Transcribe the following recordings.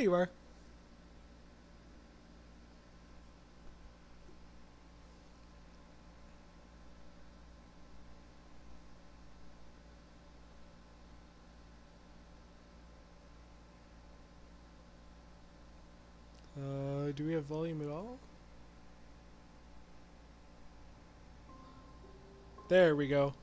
There you are. Uh, do we have volume at all? There we go.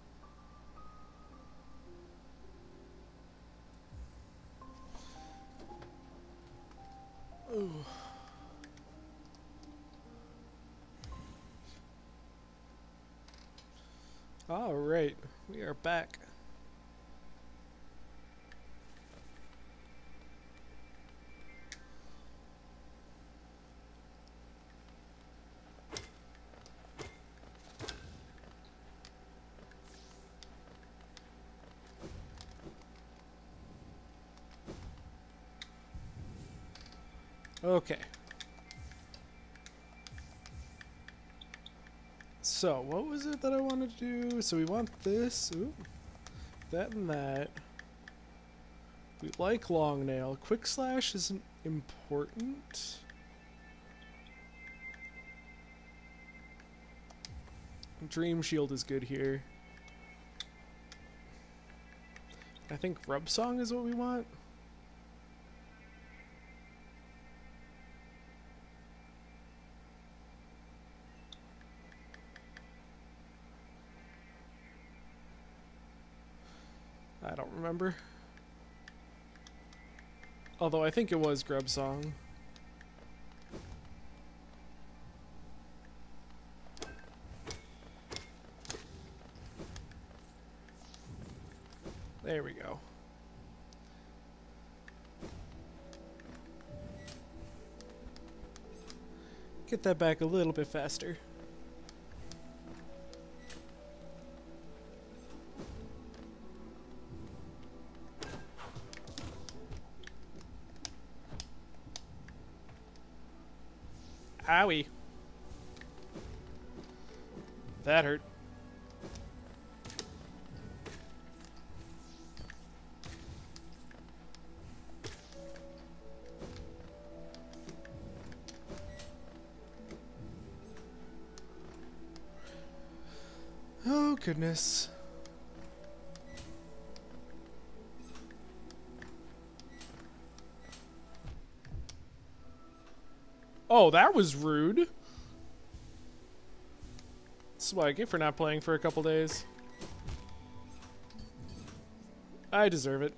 Okay. So, what was it that I wanted to do? So we want this, ooh, that and that. We like long nail. Quick slash isn't important. Dream shield is good here. I think rub song is what we want. I don't remember. Although I think it was Grub Song. There we go. Get that back a little bit faster. Owie. That hurt. Oh, goodness. Oh, that was rude. This is what I get for not playing for a couple days. I deserve it.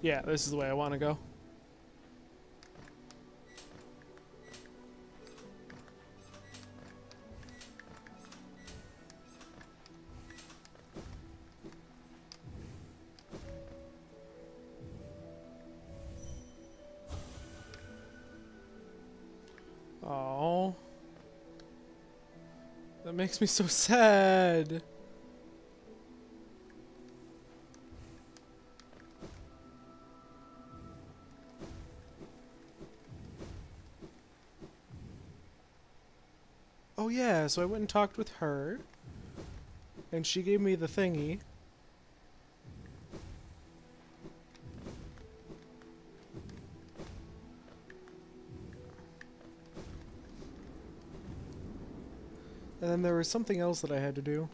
Yeah, this is the way I want to go. Oh. That makes me so sad. So I went and talked with her. And she gave me the thingy. And then there was something else that I had to do.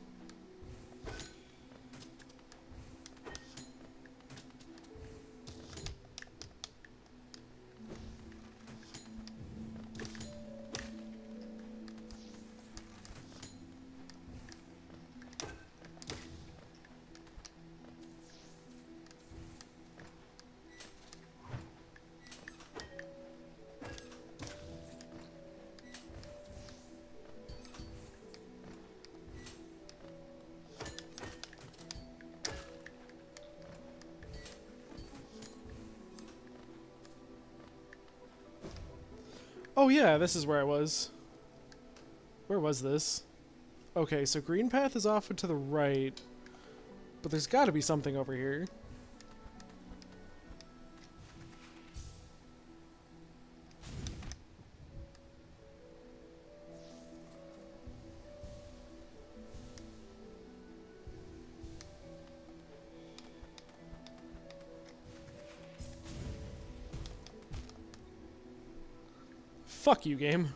Yeah, this is where I was. Where was this? Okay, so green path is off to the right. But there's got to be something over here. Fuck you, game.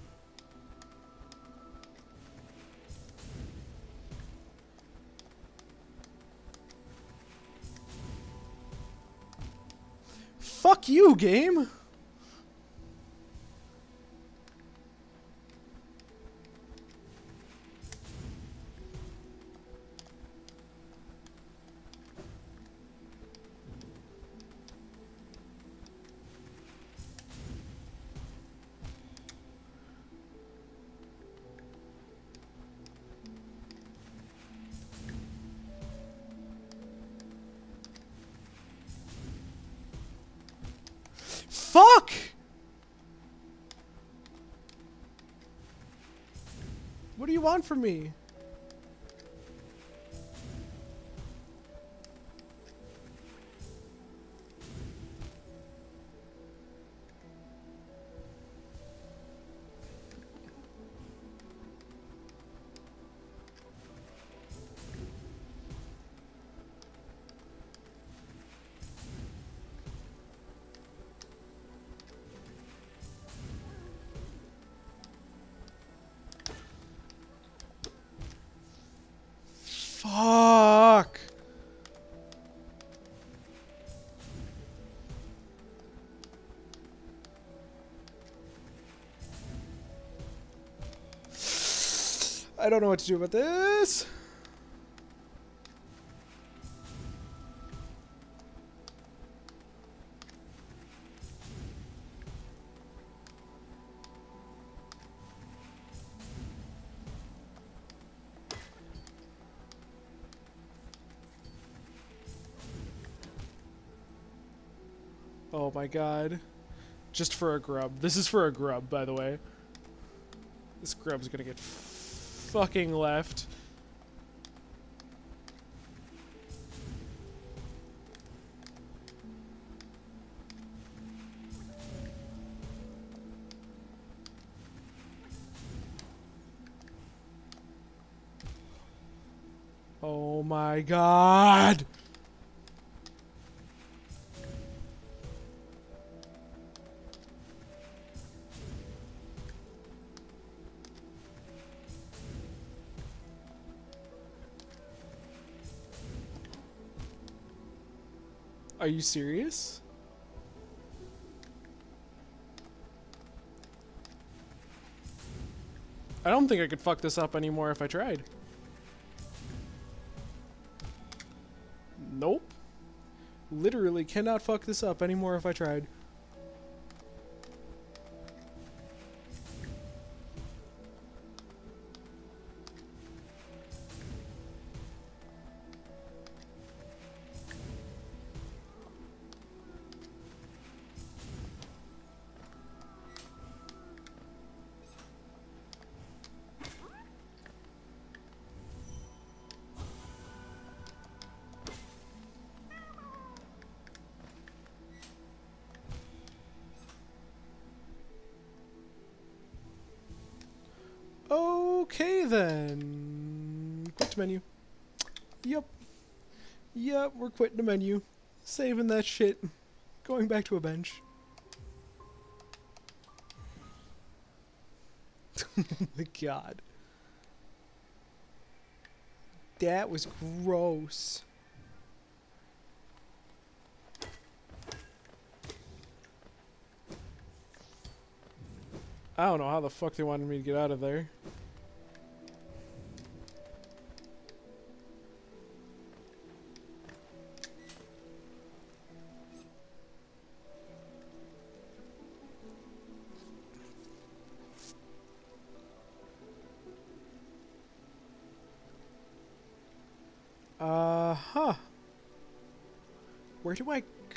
You want from me? I don't know what to do about this. Oh my god. Just for a grub. This is for a grub, by the way. This grub's gonna get fucking left. Oh my god! Are you serious? I don't think I could fuck this up anymore if I tried. Nope. Literally cannot fuck this up anymore if I tried. Quitting the menu. Saving that shit. Going back to a bench. oh my god. That was gross. I don't know how the fuck they wanted me to get out of there.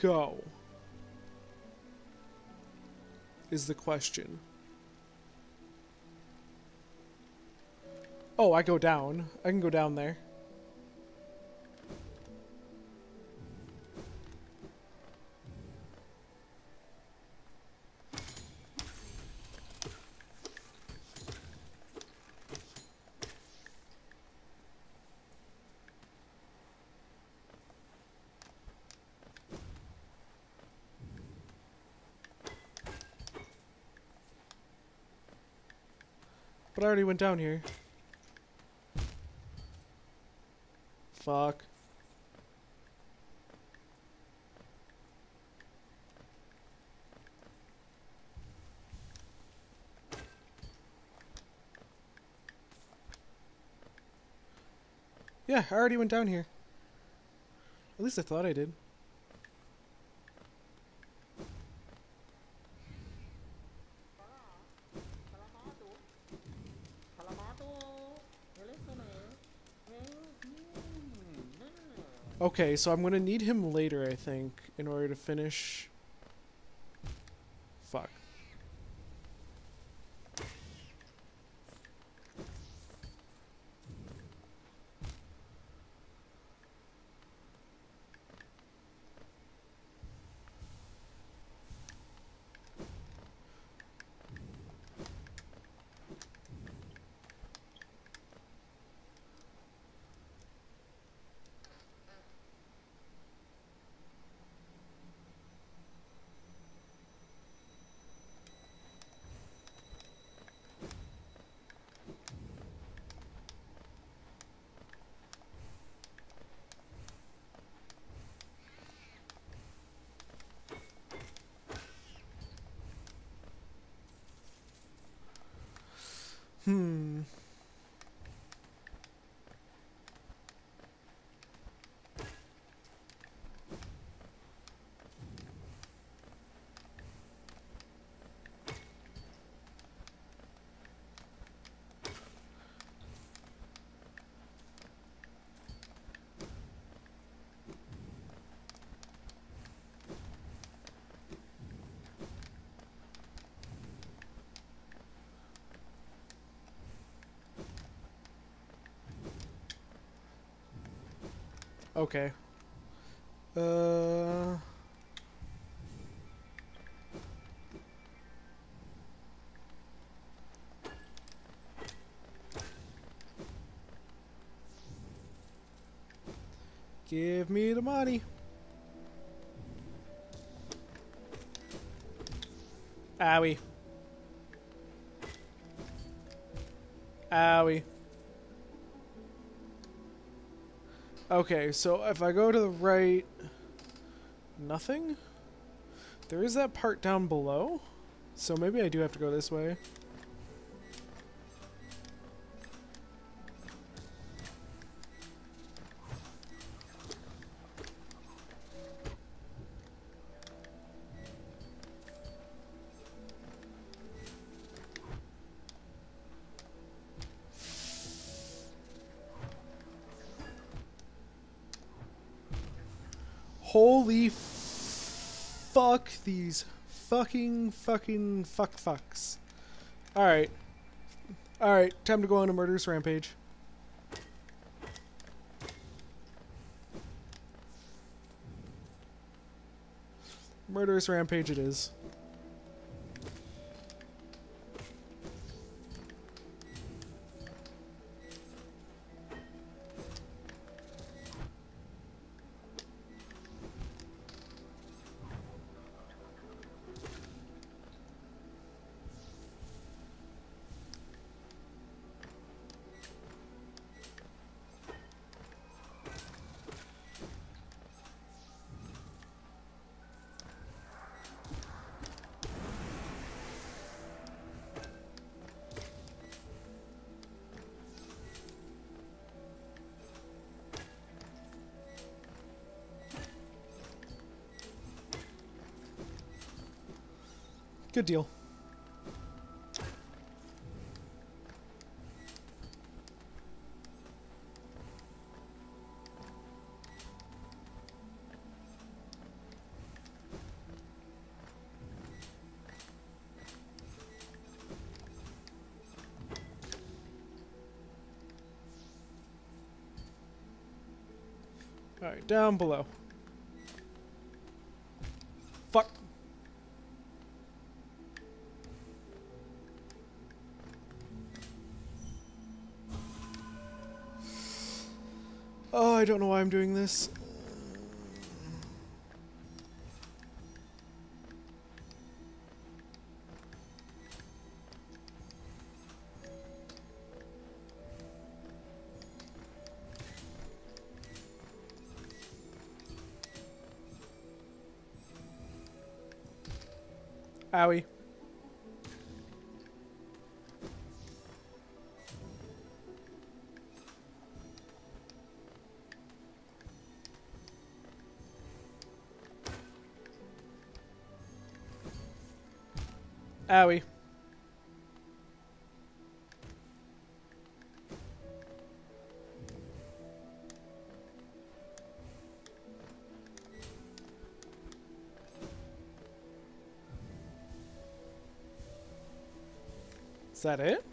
go? Is the question. Oh, I go down. I can go down there. But I already went down here. Fuck. Yeah, I already went down here. At least I thought I did. Okay, so I'm gonna need him later, I think, in order to finish. Fuck. Okay. Uh. Give me the money. Owie. Owie. Okay, so if I go to the right... Nothing? There is that part down below. So maybe I do have to go this way. Fuck these fucking fucking fuck fucks. Alright. Alright, time to go on a murderous rampage. Murderous rampage it is. Good deal. Alright, down below. Don't know why I'm doing this. Owie. Owie. Is that it?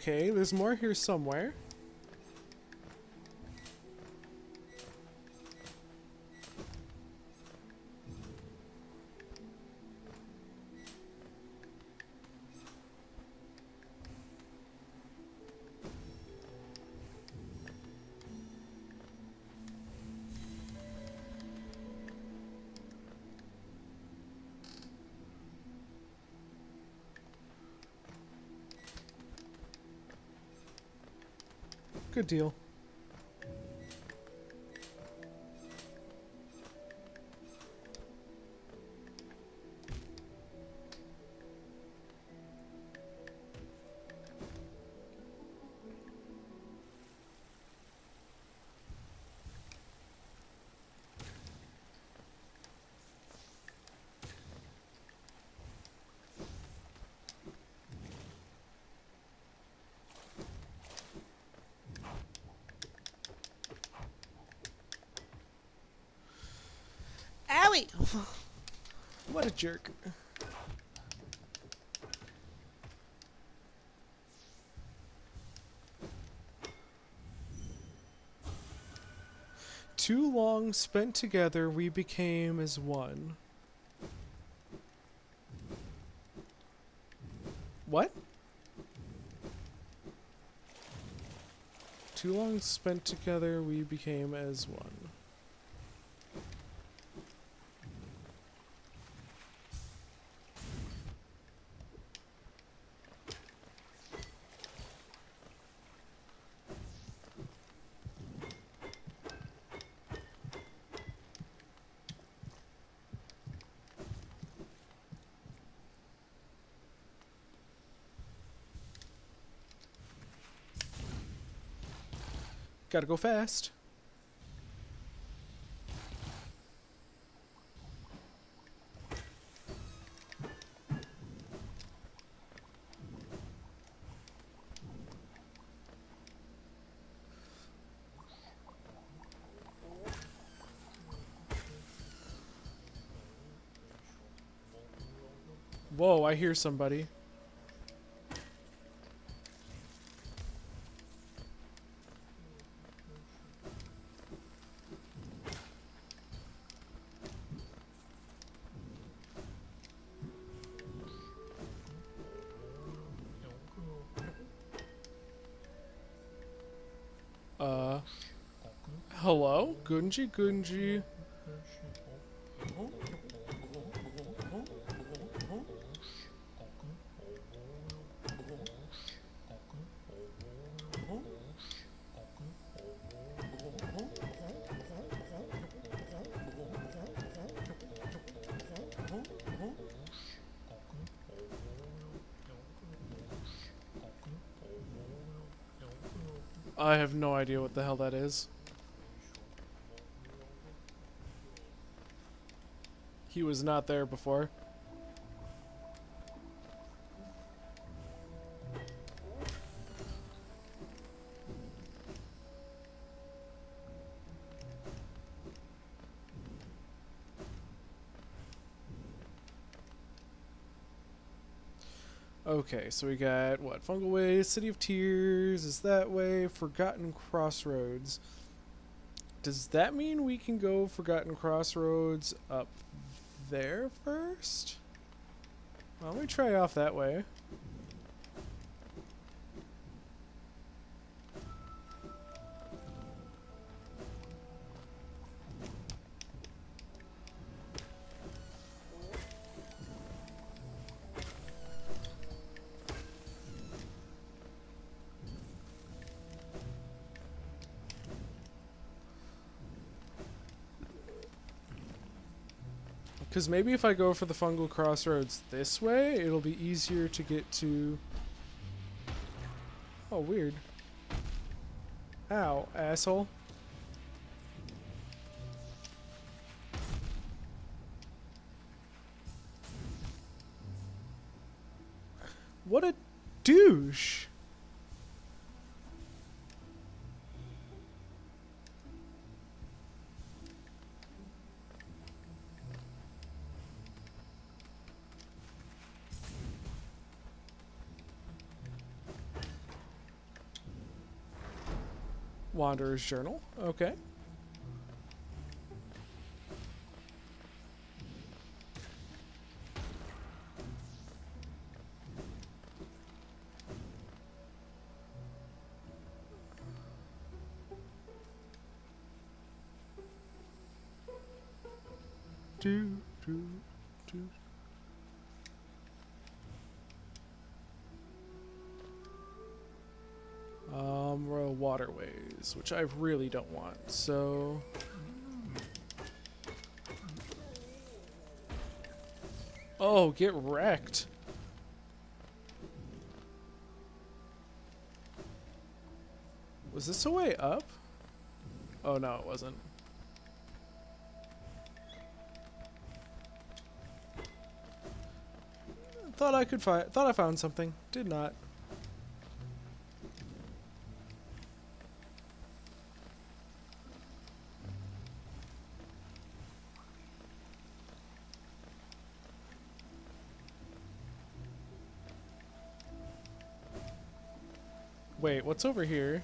Okay, there's more here somewhere. Good deal. What a jerk. Too long spent together, we became as one. What? Too long spent together, we became as one. Gotta go fast. Whoa, I hear somebody. Gunji Gunji. I have no idea what the hell that is. was not there before. Okay, so we got what? Fungal Way, City of Tears is that way, Forgotten Crossroads. Does that mean we can go Forgotten Crossroads up there first? Why don't we try off that way? Because maybe if I go for the fungal crossroads this way, it'll be easier to get to... Oh, weird. Ow, asshole. Wanderer's Journal. Okay. Which I really don't want. So, oh, get wrecked. Was this a way up? Oh no, it wasn't. Thought I could find. Thought I found something. Did not. What's over here?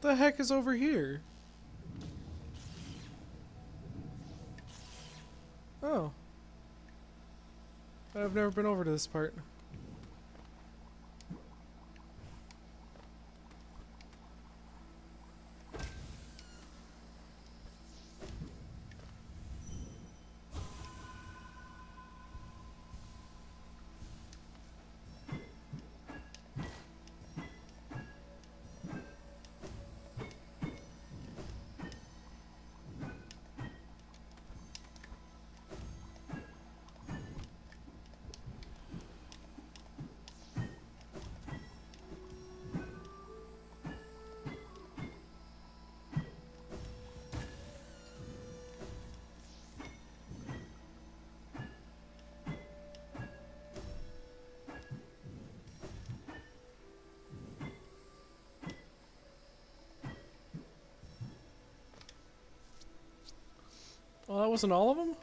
The heck is over here? I've never been over to this part. Wasn't all of them?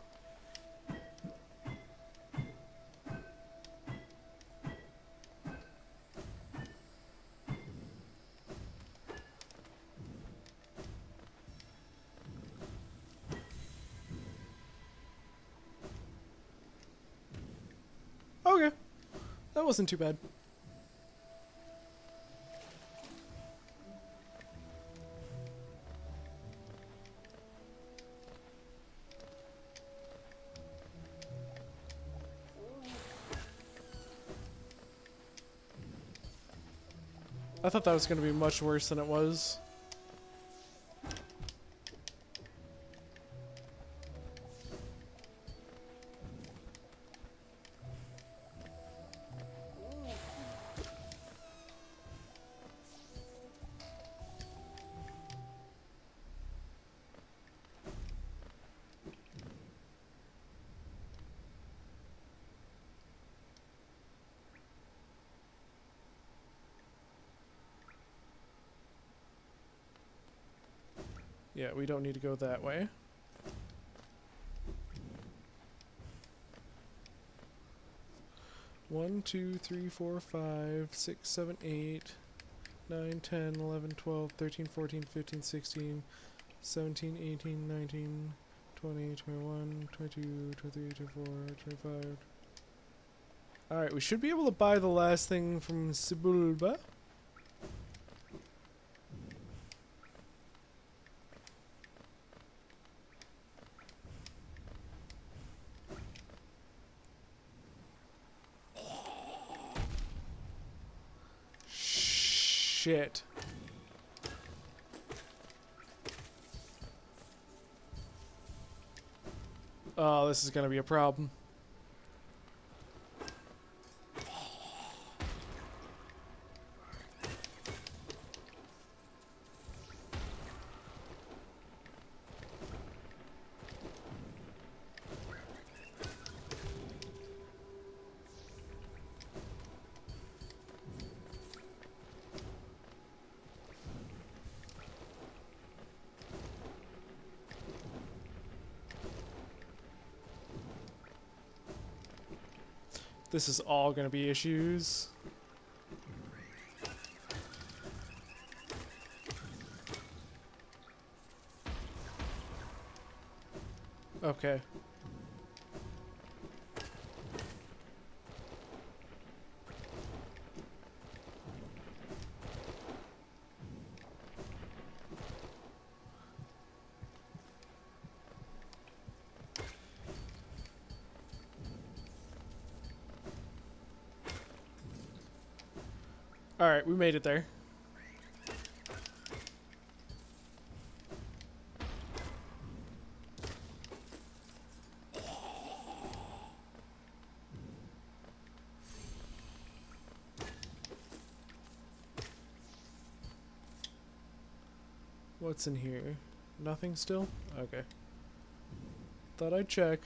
Okay. That wasn't too bad. Thought that was going to be much worse than it was. We don't need to go that way. One, two, three, four, five, six, seven, eight, nine, ten, eleven, twelve, thirteen, fourteen, fifteen, sixteen, seventeen, eighteen, nineteen, twenty, twenty-one, twenty-two, twenty-three, twenty-four, twenty-five. Alright, we should be able to buy the last thing from Salubra. Oh, this is gonna be a problem. This is all gonna be issues. Okay. We made it there. What's in here? Nothing still? Okay. Thought I'd check.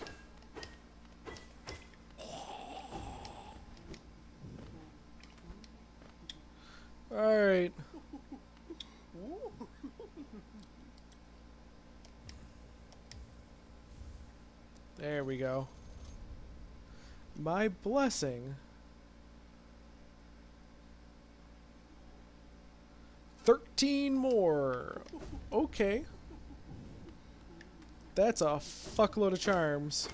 Alright. There we go. My blessing. Thirteen more. Okay. That's a fuckload of charms.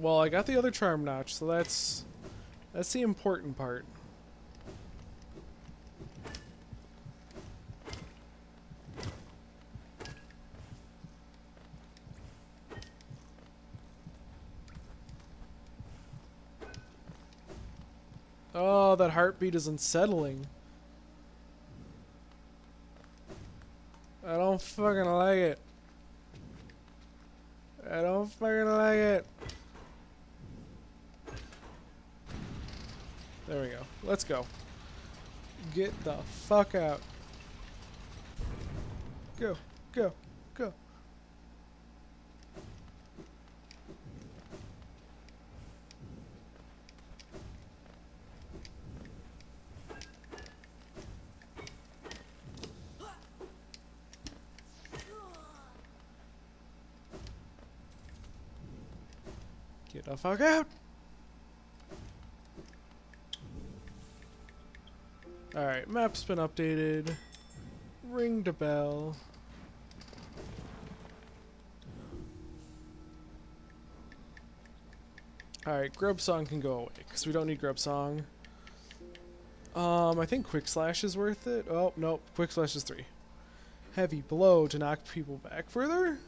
Alright, well I got the other charm notch, so that's that's the important part. Oh, that heartbeat is unsettling. I don't fucking like it. I don't fucking like it. There we go. Let's go. Get the fuck out. Go, go, go. Get the fuck out. Alright, map's been updated. Ring the bell. Alright, Grub Song can go away, because we don't need Grub Song. Um, I think Quick Slash is worth it. Oh, nope, Quick Slash is 3. Heavy Blow to knock people back further?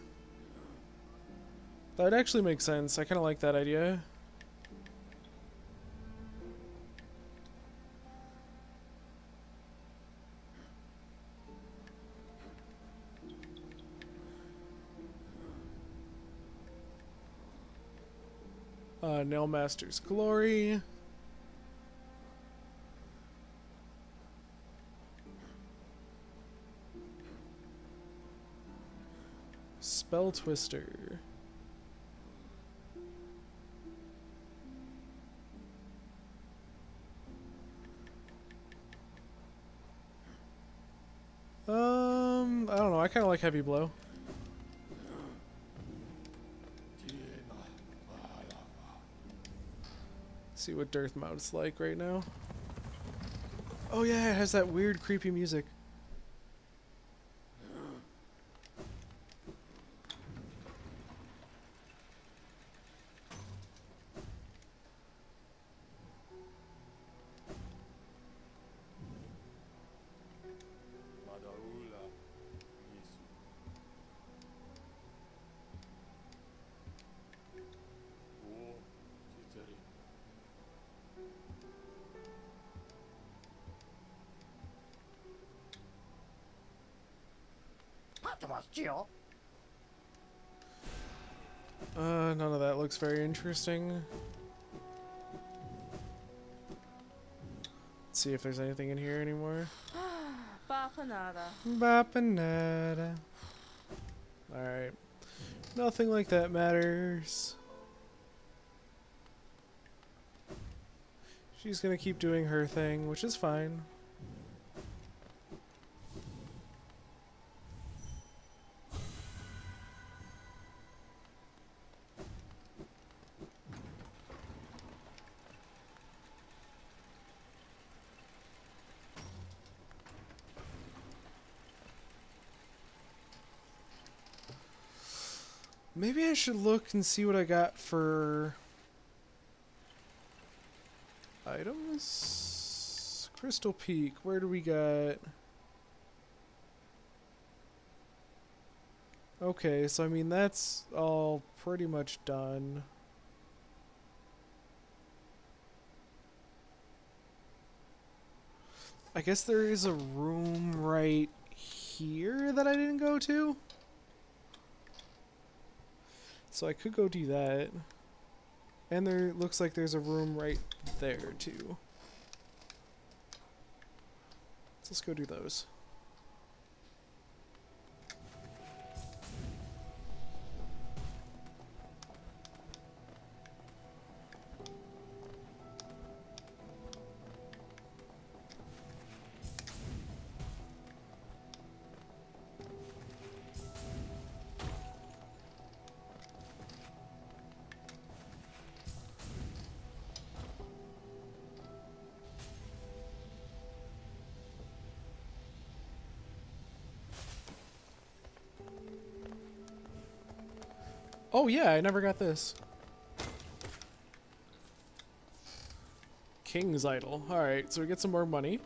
That actually makes sense. I kind of like that idea. Uh, Glory. Spell Twister. Um, I don't know. I kind of like Heavy Blow. See what Dirtmouth's like right now. Oh yeah, it has that weird, creepy music. Uh, none of that looks very interesting. Let's see if there's anything in here anymore. Bapanada. Bapanada. Alright. Nothing like that matters. She's gonna keep doing her thing, which is fine. Should look and see what I got for items. Crystal Peak. Where do we got? Okay, so I mean that's all pretty much done. I guess there is a room right here that I didn't go to. So I could go do that. And there looks like there's a room right there too. So let's go do those. Oh yeah, I never got this. King's Idol. Alright, so we get some more money.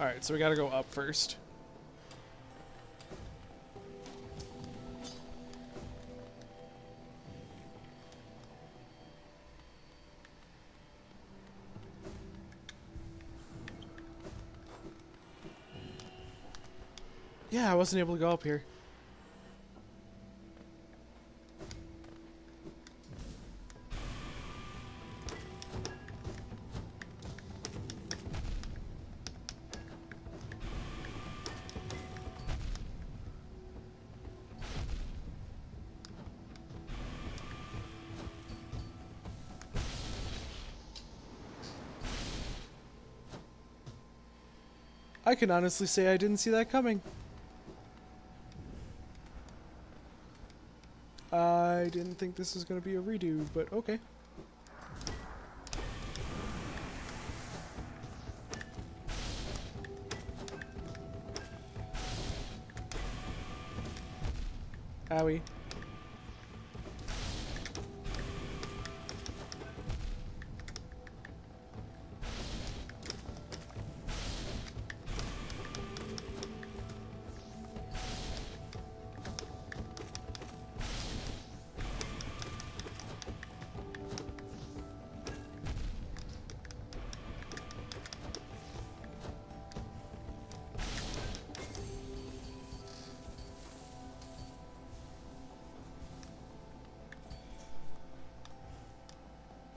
Alright, so we gotta go up first. I wasn't able to go up here. I can honestly say I didn't see that coming. I didn't think this is going to be a redo, but okay.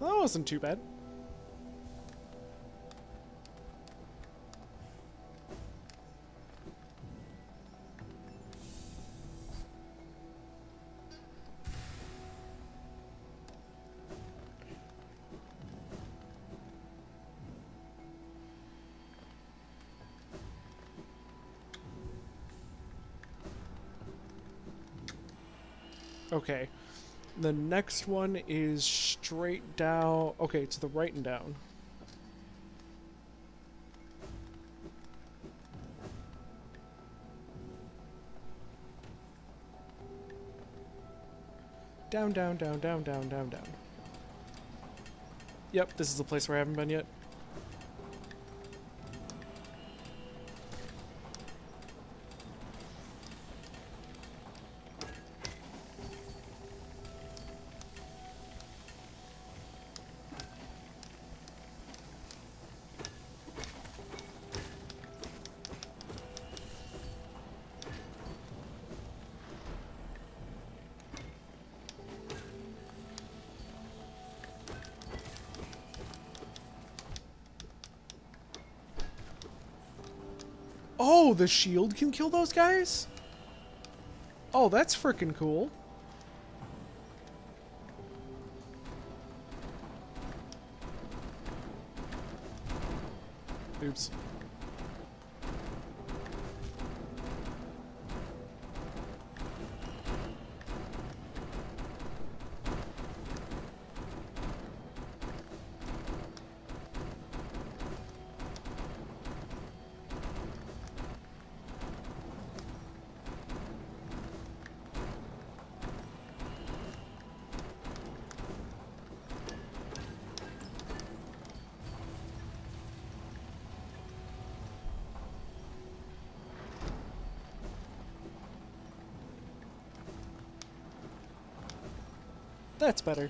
That wasn't too bad. Okay. The next one is straight down. Okay, to the right and down. Down, down, down, down, down, down, down. Yep, this is the place where I haven't been yet. The shield can kill those guys? Oh, that's freaking cool. Oops. That's better.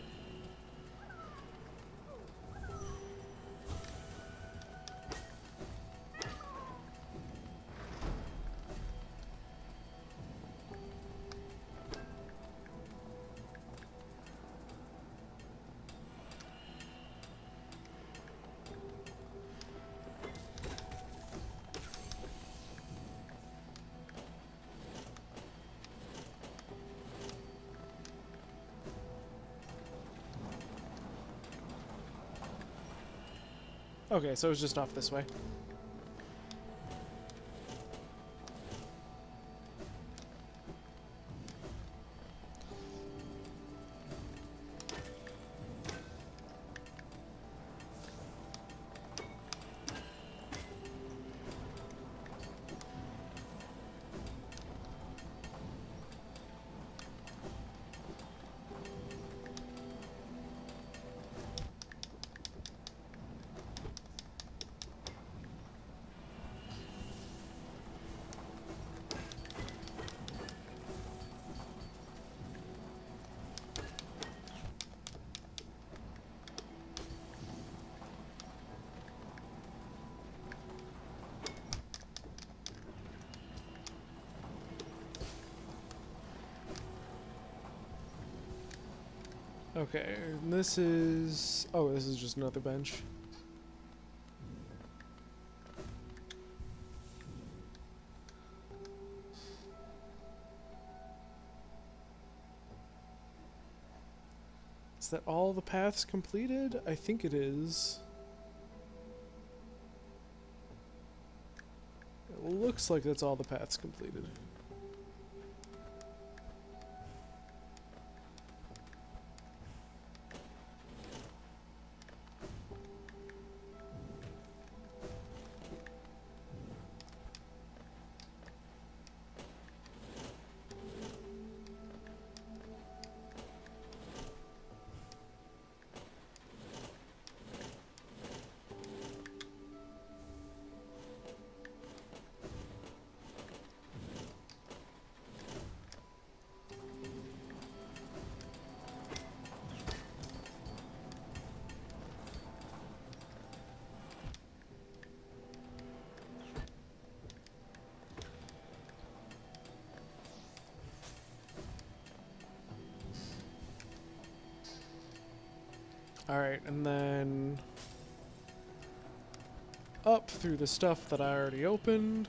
Okay, so it was just off this way. Okay, this is... Oh, this is just another bench. Is that all the paths completed? I think it is. It looks like that's all the paths completed. Through the stuff that I already opened.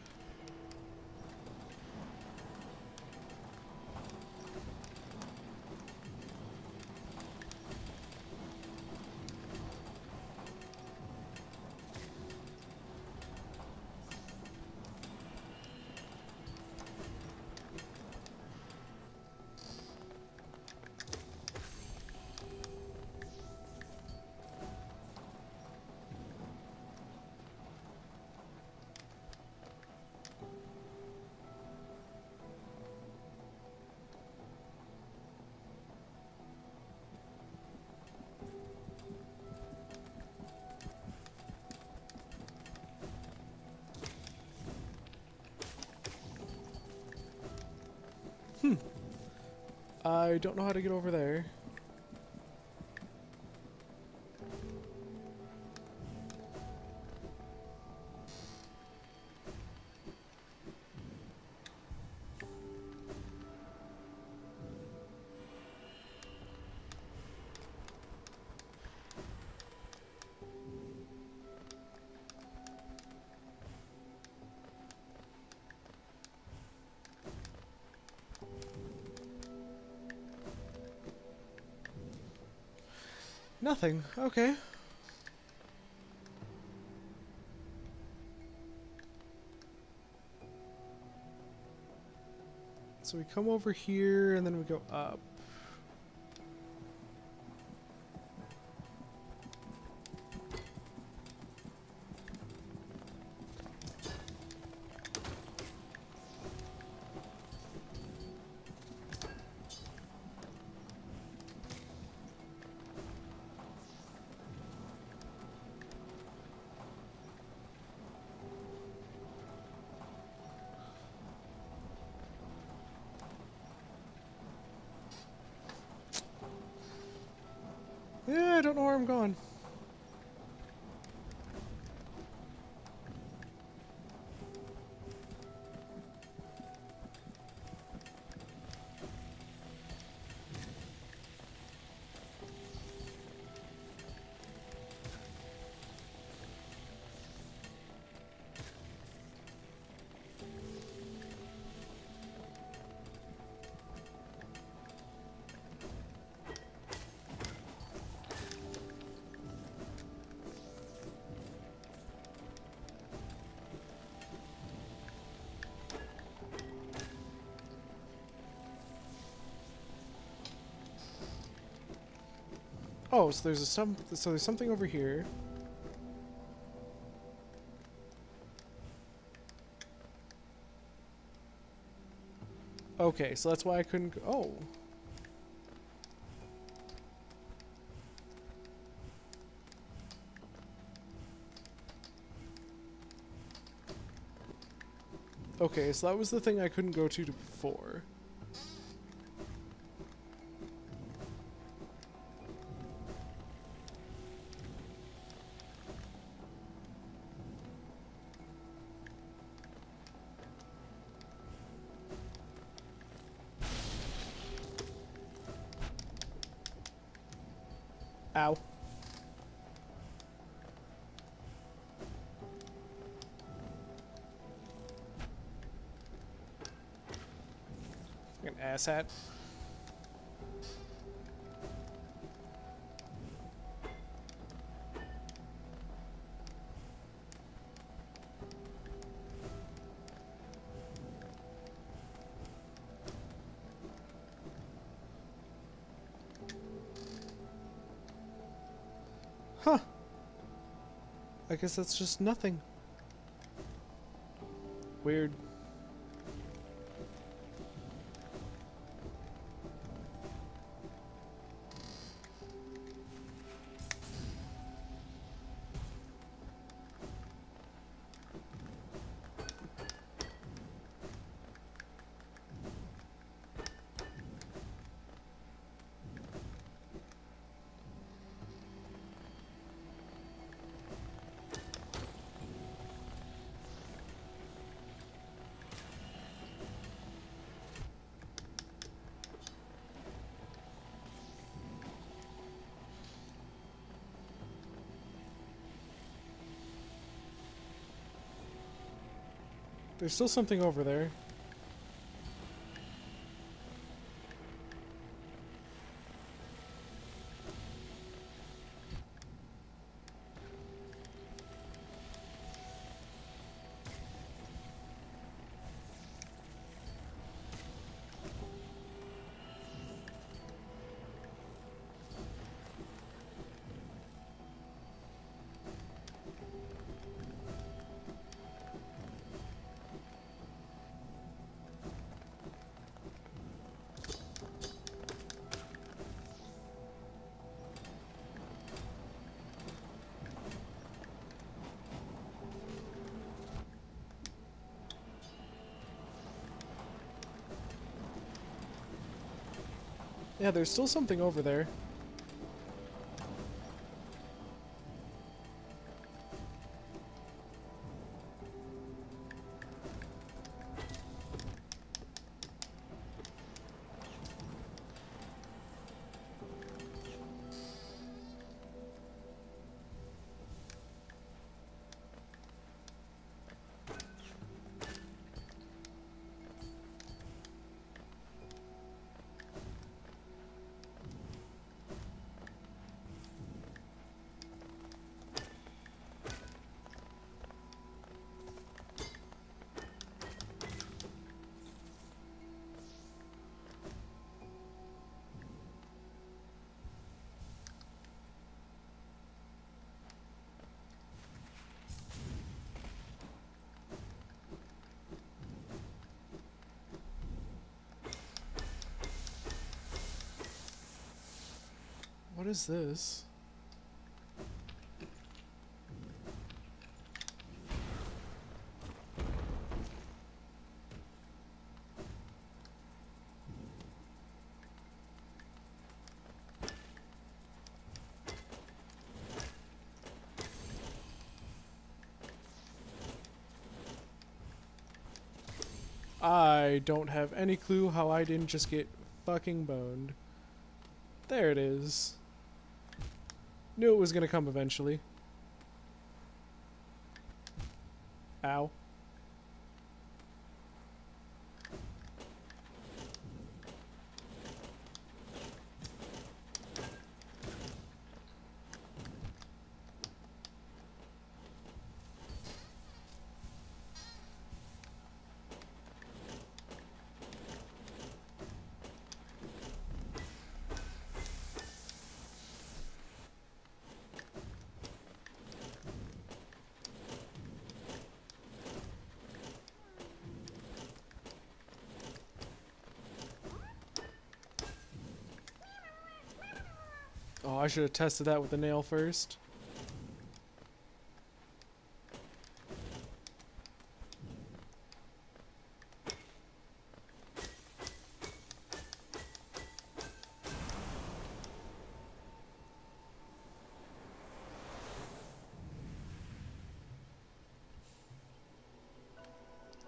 Don't know how to get over there. Nothing. Okay. So we come over here and then we go up. Yeah, I don't know where I'm going. Oh, so there's a some so there's something over here. Okay, so that's why I couldn't go. Oh. Okay, so that was the thing I couldn't go to before. Fucking. Huh. I guess that's just nothing. There's still something over there. Yeah, there's still something over there. What is this? I don't have any clue how I didn't just get fucking boned. There it is. Knew it was gonna come eventually. Ow. Oh, I should have tested that with the nail first.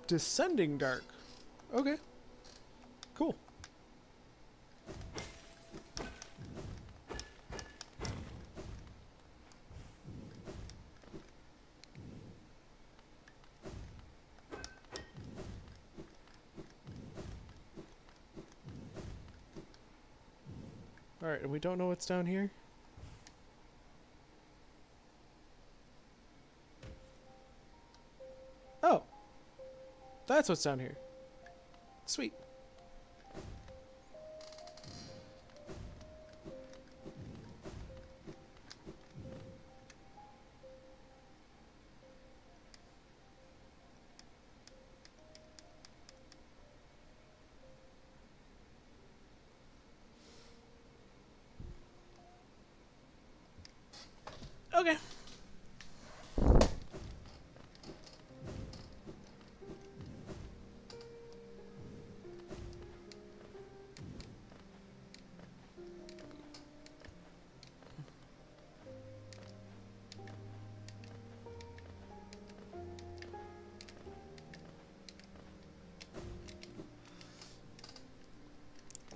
Descending Dark. Okay. We don't know what's down here? Oh! That's what's down here. Sweet.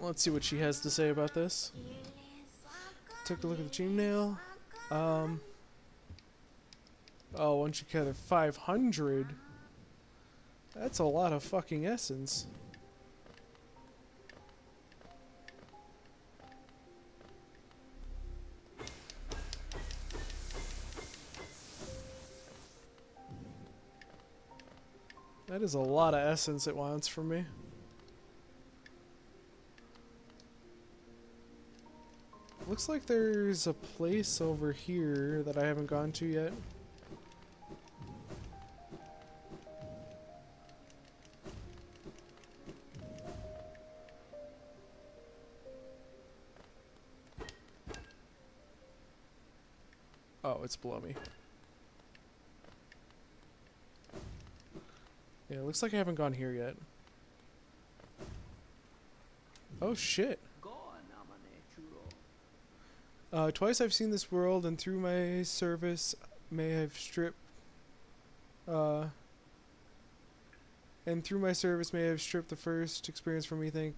Let's see what she has to say about this. Took a look at the dream nail. Um. Oh, once you gather 500. That's a lot of fucking essence. That is a lot of essence it wants from me. Looks like there's a place over here that I haven't gone to yet. Oh, it's below me. Yeah, it looks like I haven't gone here yet. Oh shit. Uh, twice I've seen this world, and through my service may have stripped. Uh, and through my service may have stripped the first experience from me. Thank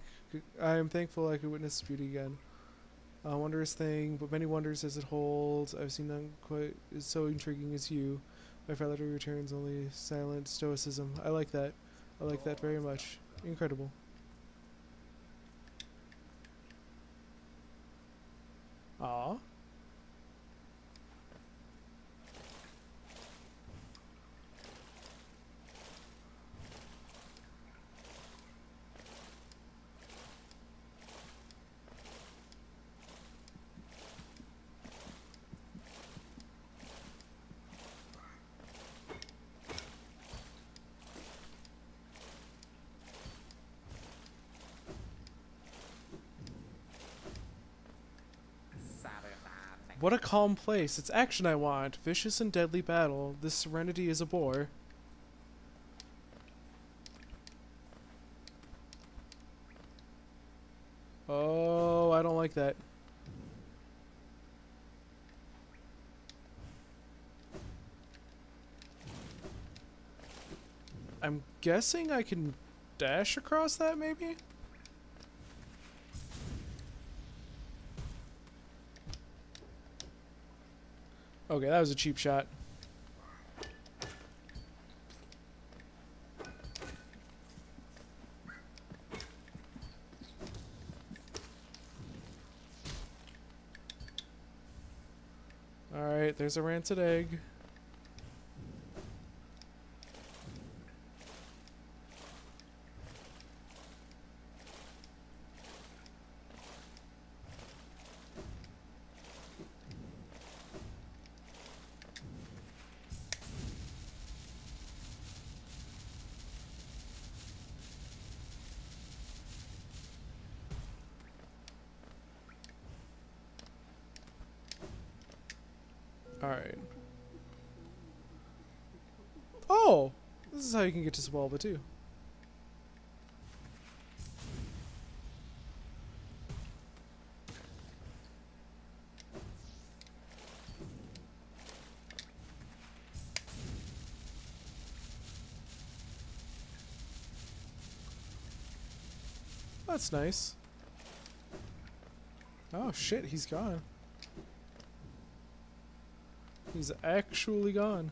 I am thankful I could witness beauty again. A wondrous thing, but many wonders as it holds. I've seen none quite as so intriguing as you. My father returns only silent stoicism. I like that. I like that very much. Incredible. What a calm place. It's action I want. Vicious and deadly battle. This serenity is a bore. Oh, I don't like that. I'm guessing I can dash across that, maybe? Okay, that was a cheap shot. Alright, there's a rancid egg. Is how you can get to Salubra too. That's nice. Oh shit, he's gone. He's actually gone.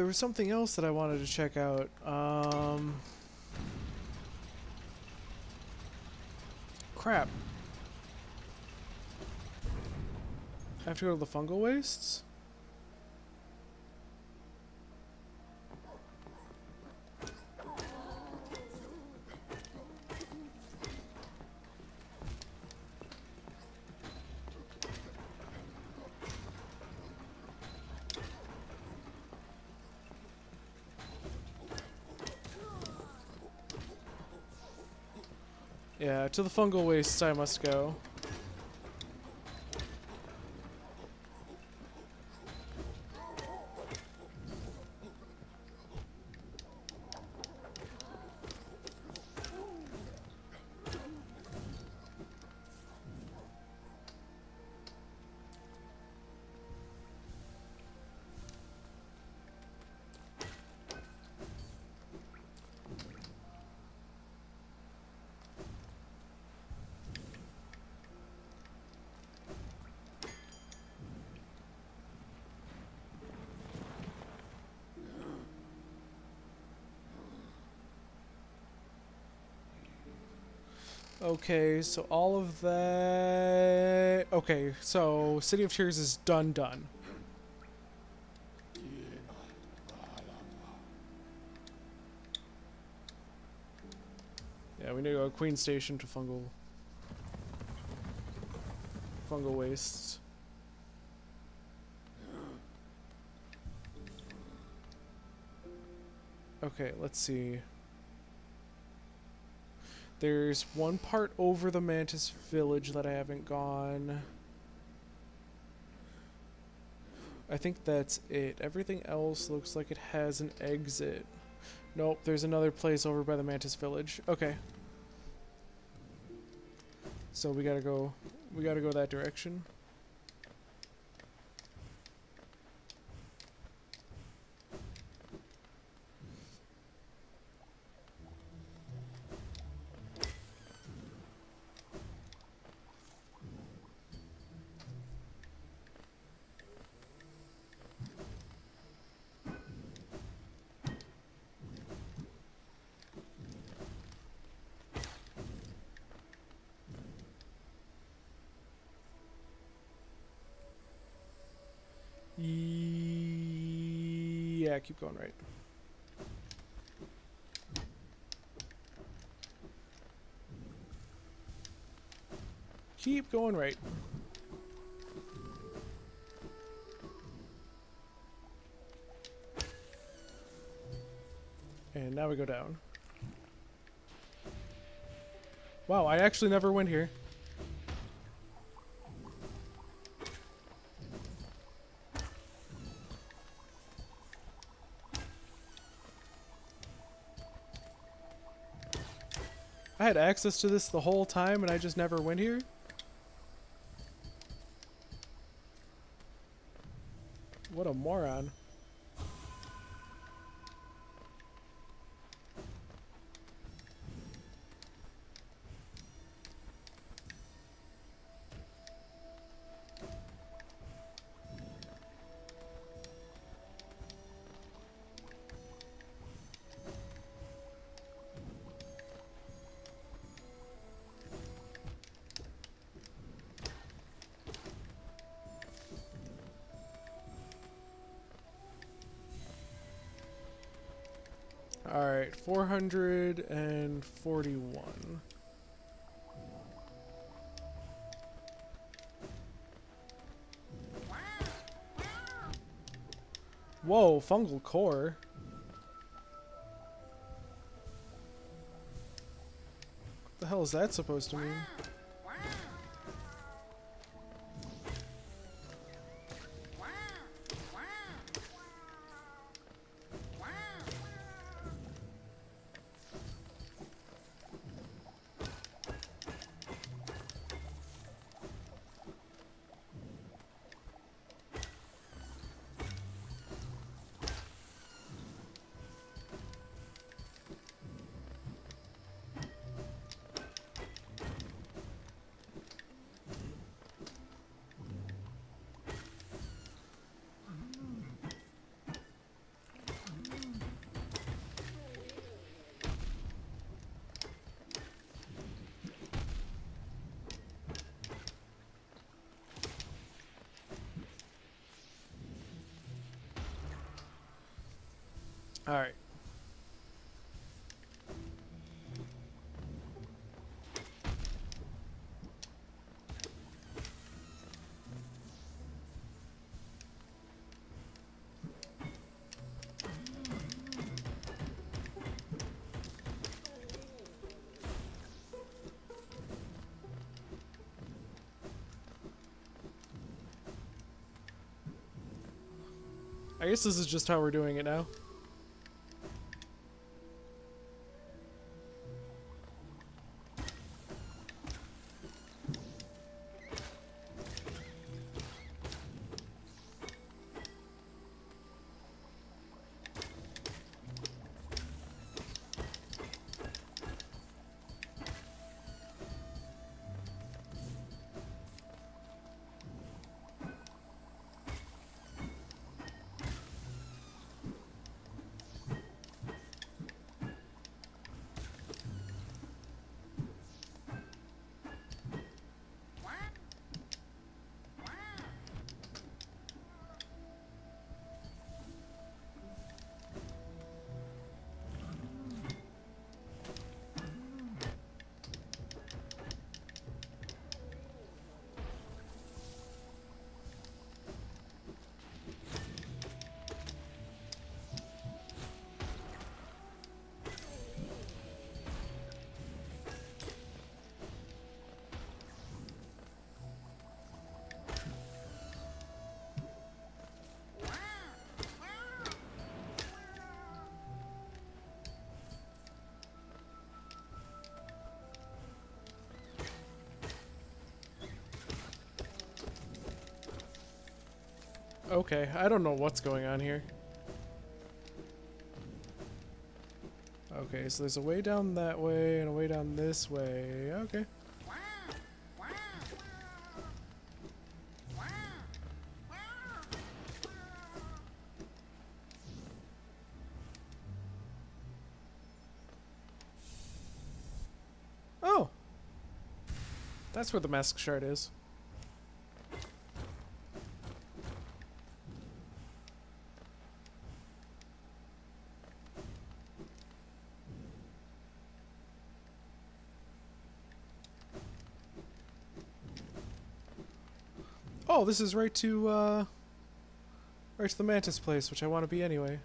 There was something else that I wanted to check out. Um, crap. I have to go to the fungal wastes? To the fungal wastes I must go. Okay, so all of that. Okay, so City of Tears is done, done. Yeah, we need to go to Queen Station to fungal. Fungal wastes. Okay, let's see. There's one part over the Mantis Village that I haven't gone. I think that's it. Everything else looks like it has an exit. Nope, there's another place over by the Mantis Village. Okay. So we gotta go. We gotta go that direction. Yeah, keep going right. Keep going right. And now we go down. Wow, I actually never went here. Had access to this the whole time and I just never went here? What a moron. 441. Whoa, fungal core. What the hell is that supposed to mean? I guess this is just how we're doing it now. Okay, I don't know what's going on here. Okay, so there's a way down that way and a way down this way. Okay. Oh! That's where the mask shard is. Oh, this is right to, uh... Right to the Mantis place, which I want to be anyway.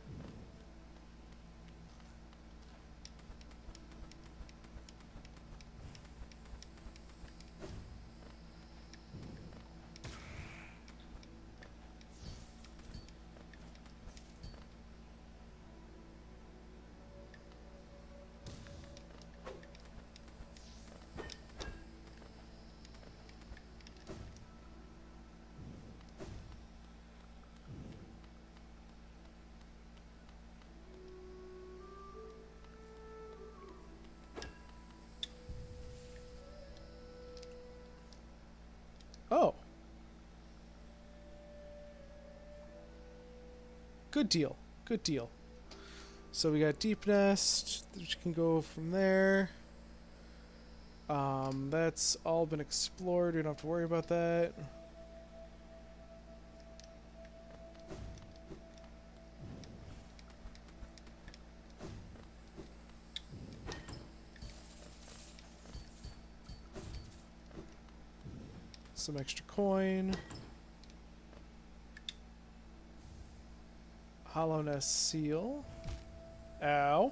Good deal. Good deal. So we got Deepnest, which can go from there. Um, that's all been explored. We don't have to worry about that. Some extra coin. Hallownest seal. Ow.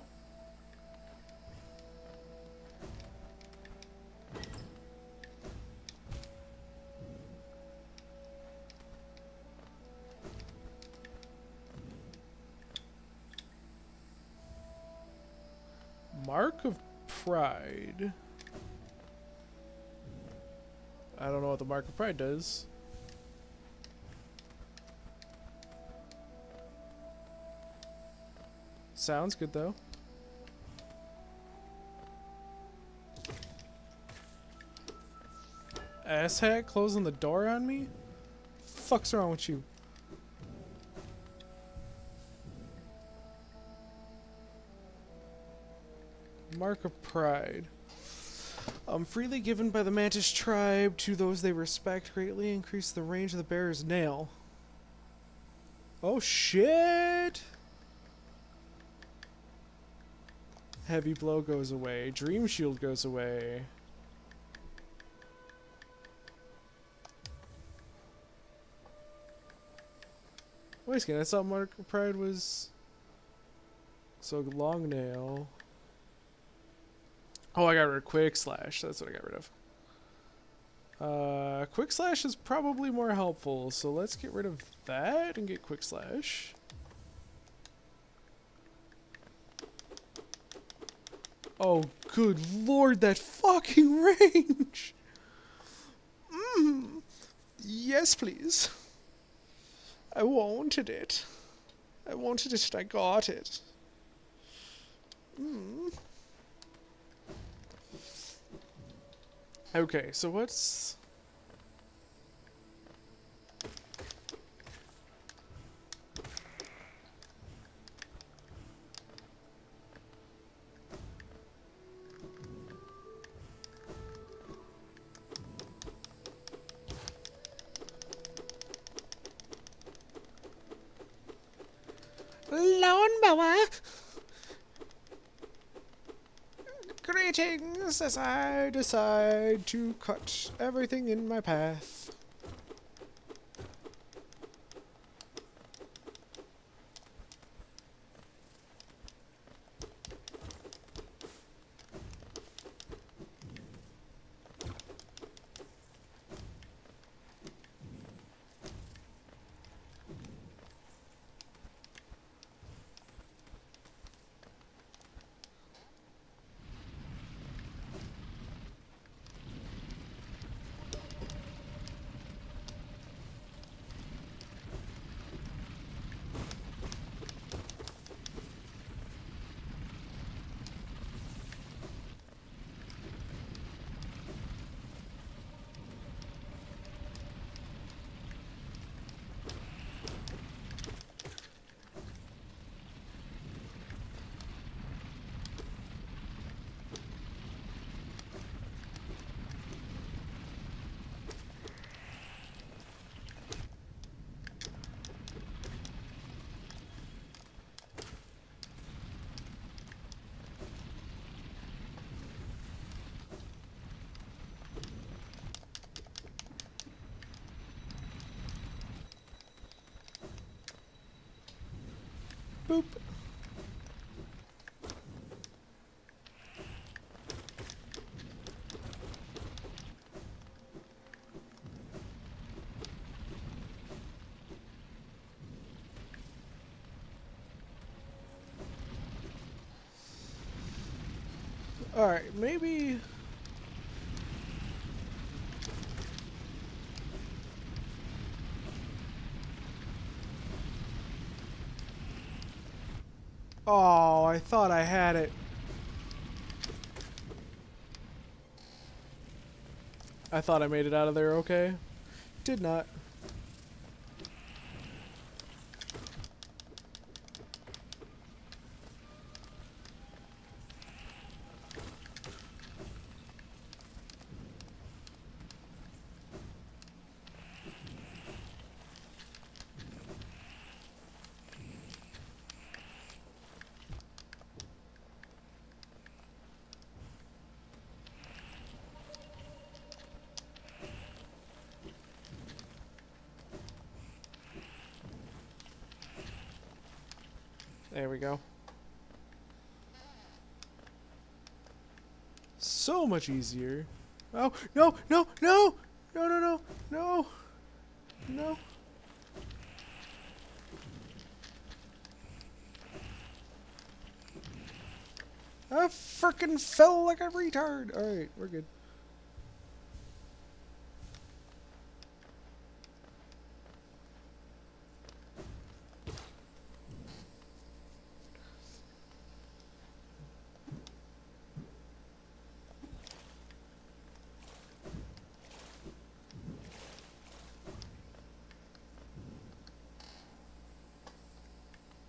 Mark of Pride. I don't know what the Mark of Pride does. Sounds good though. Asshat closing the door on me? Fuck's wrong with you? Mark of Pride. Um, freely given by the Mantis tribe to those they respect greatly increase the range of the bearer's nail. Oh shit! Heavy blow goes away. Dream shield goes away. Wait a second, I thought Mark Pride was so long nail. Oh, I got rid of Quick Slash. That's what I got rid of. Uh, Quick Slash is probably more helpful, so let's get rid of that and get Quick Slash. Oh, good lord, that fucking range! Mmm. Yes, please. I wanted it. I wanted it and I got it. Mmm. Okay, so what's... Greetings as I decide to cut everything in my path. Boop. Alright, maybe... Oh, I thought I had it. I thought I made it out of there okay. Did not. There we go. So much easier. Oh, no, no, no! No, no, no, no! No. I frickin' fell like a retard! Alright, we're good.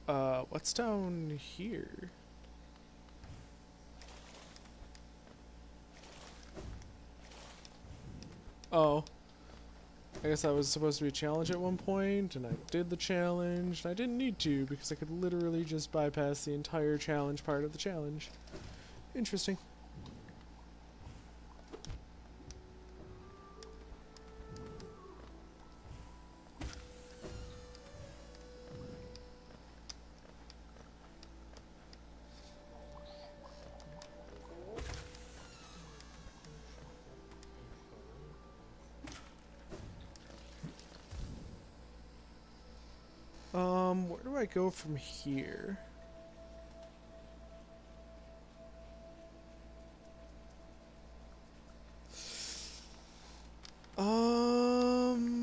Uh, what's down here? Oh. I guess that was supposed to be a challenge at one point, and I did the challenge, and I didn't need to because I could literally just bypass the entire challenge part of the challenge. Interesting. Go from here? Um,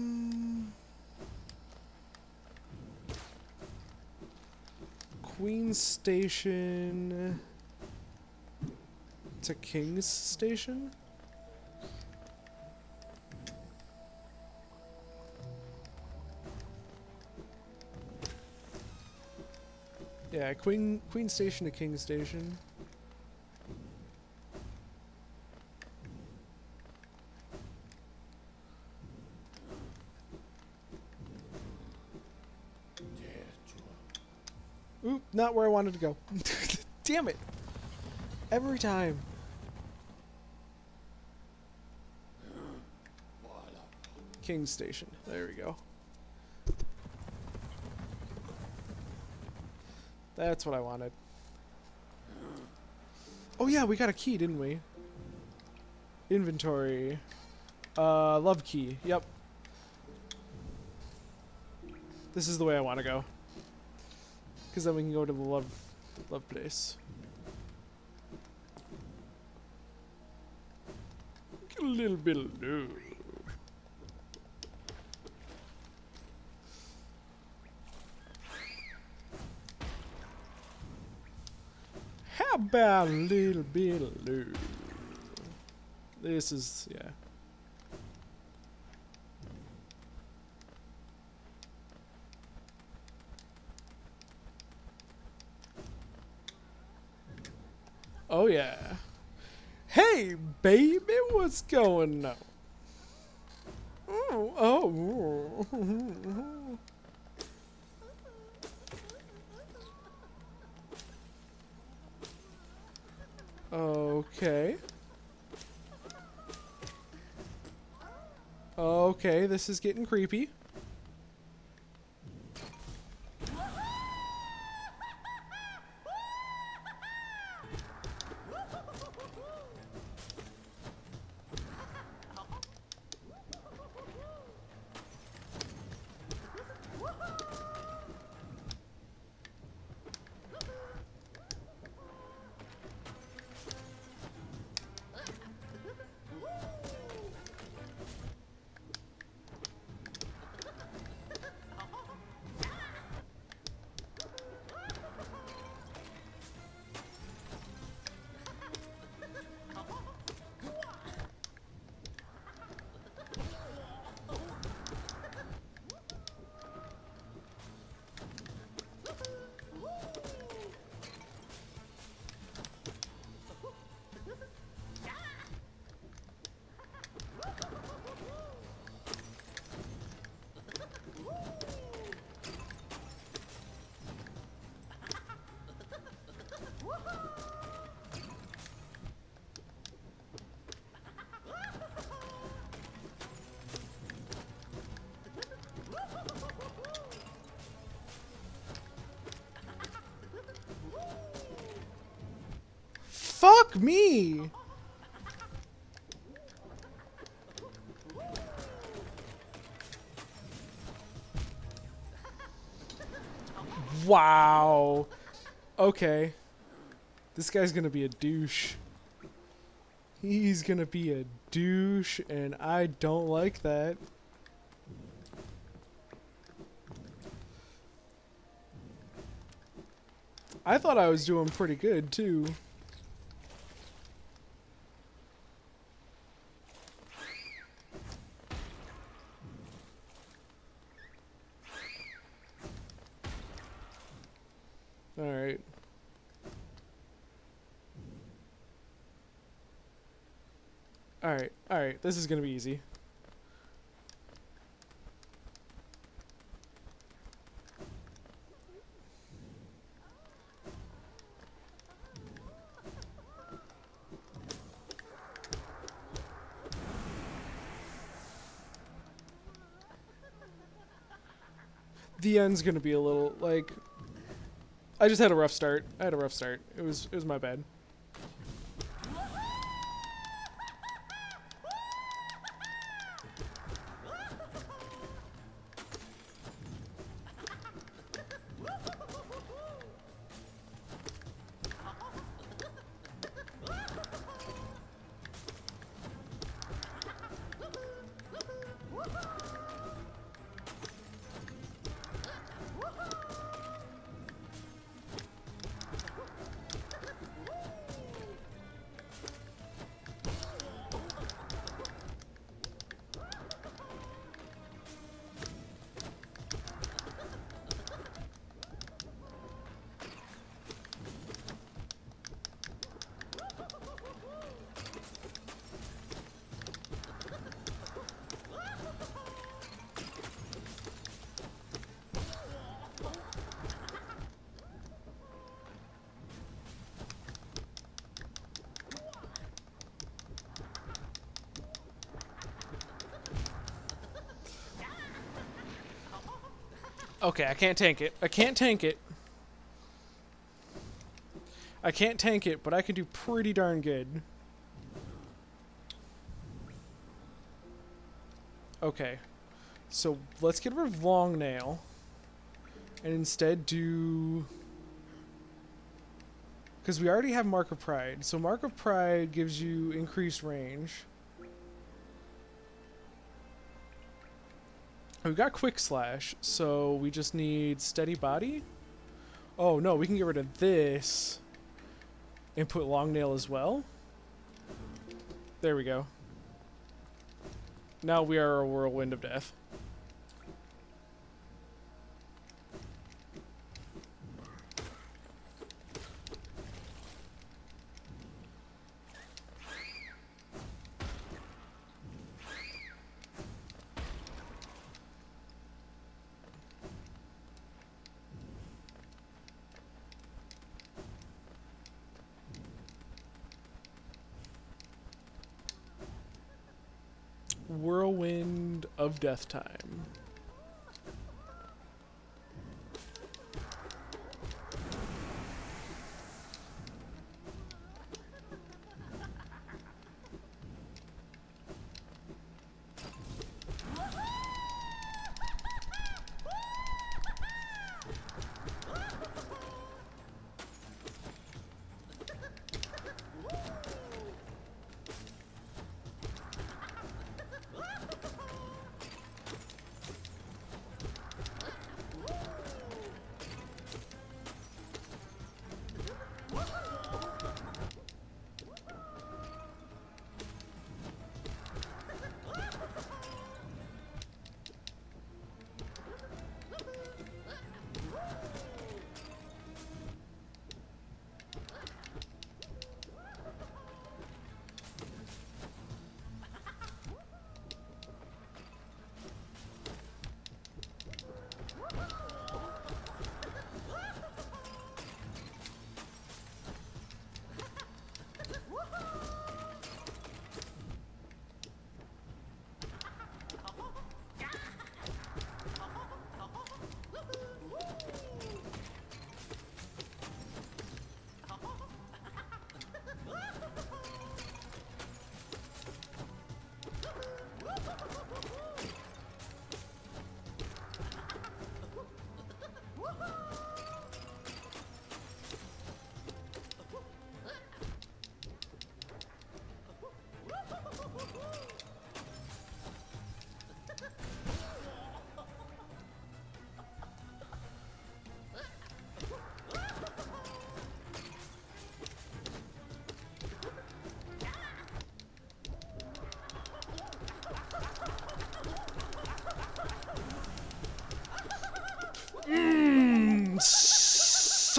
Queen's Station to King's Station? Yeah, Queen Queen Station to King Station. Oop, not where I wanted to go. Damn it. Every time. King Station. There we go. That's what I wanted. Oh yeah, we got a key, didn't we? Inventory. Uh, love key. Yep. This is the way I want to go. Because then we can go to the love, love place. Get a little bit of love. How about a little bit of? This is, yeah. Oh yeah. Hey baby, what's going on? Oh. Okay. Okay, this is getting creepy. Wow. Okay. This guy's gonna be a douche. He's gonna be a douche, and I don't like that. I thought I was doing pretty good, too. Alright. Alright, this is gonna be easy. The end's gonna be a little, like... I just had a rough start. I had a rough start. It was, it was my bad. Okay, I can't tank it. I can't tank it. I can't tank it, but I can do pretty darn good. Okay. So let's get rid of Long Nail. And instead do... Because we already have Mark of Pride. So Mark of Pride gives you increased range. We've got Quick Slash, so we just need Steady Body. Oh no, we can get rid of this and put Long Nail as well. There we go. Now we are a Whirlwind of Death. Whirlwind of Death Time.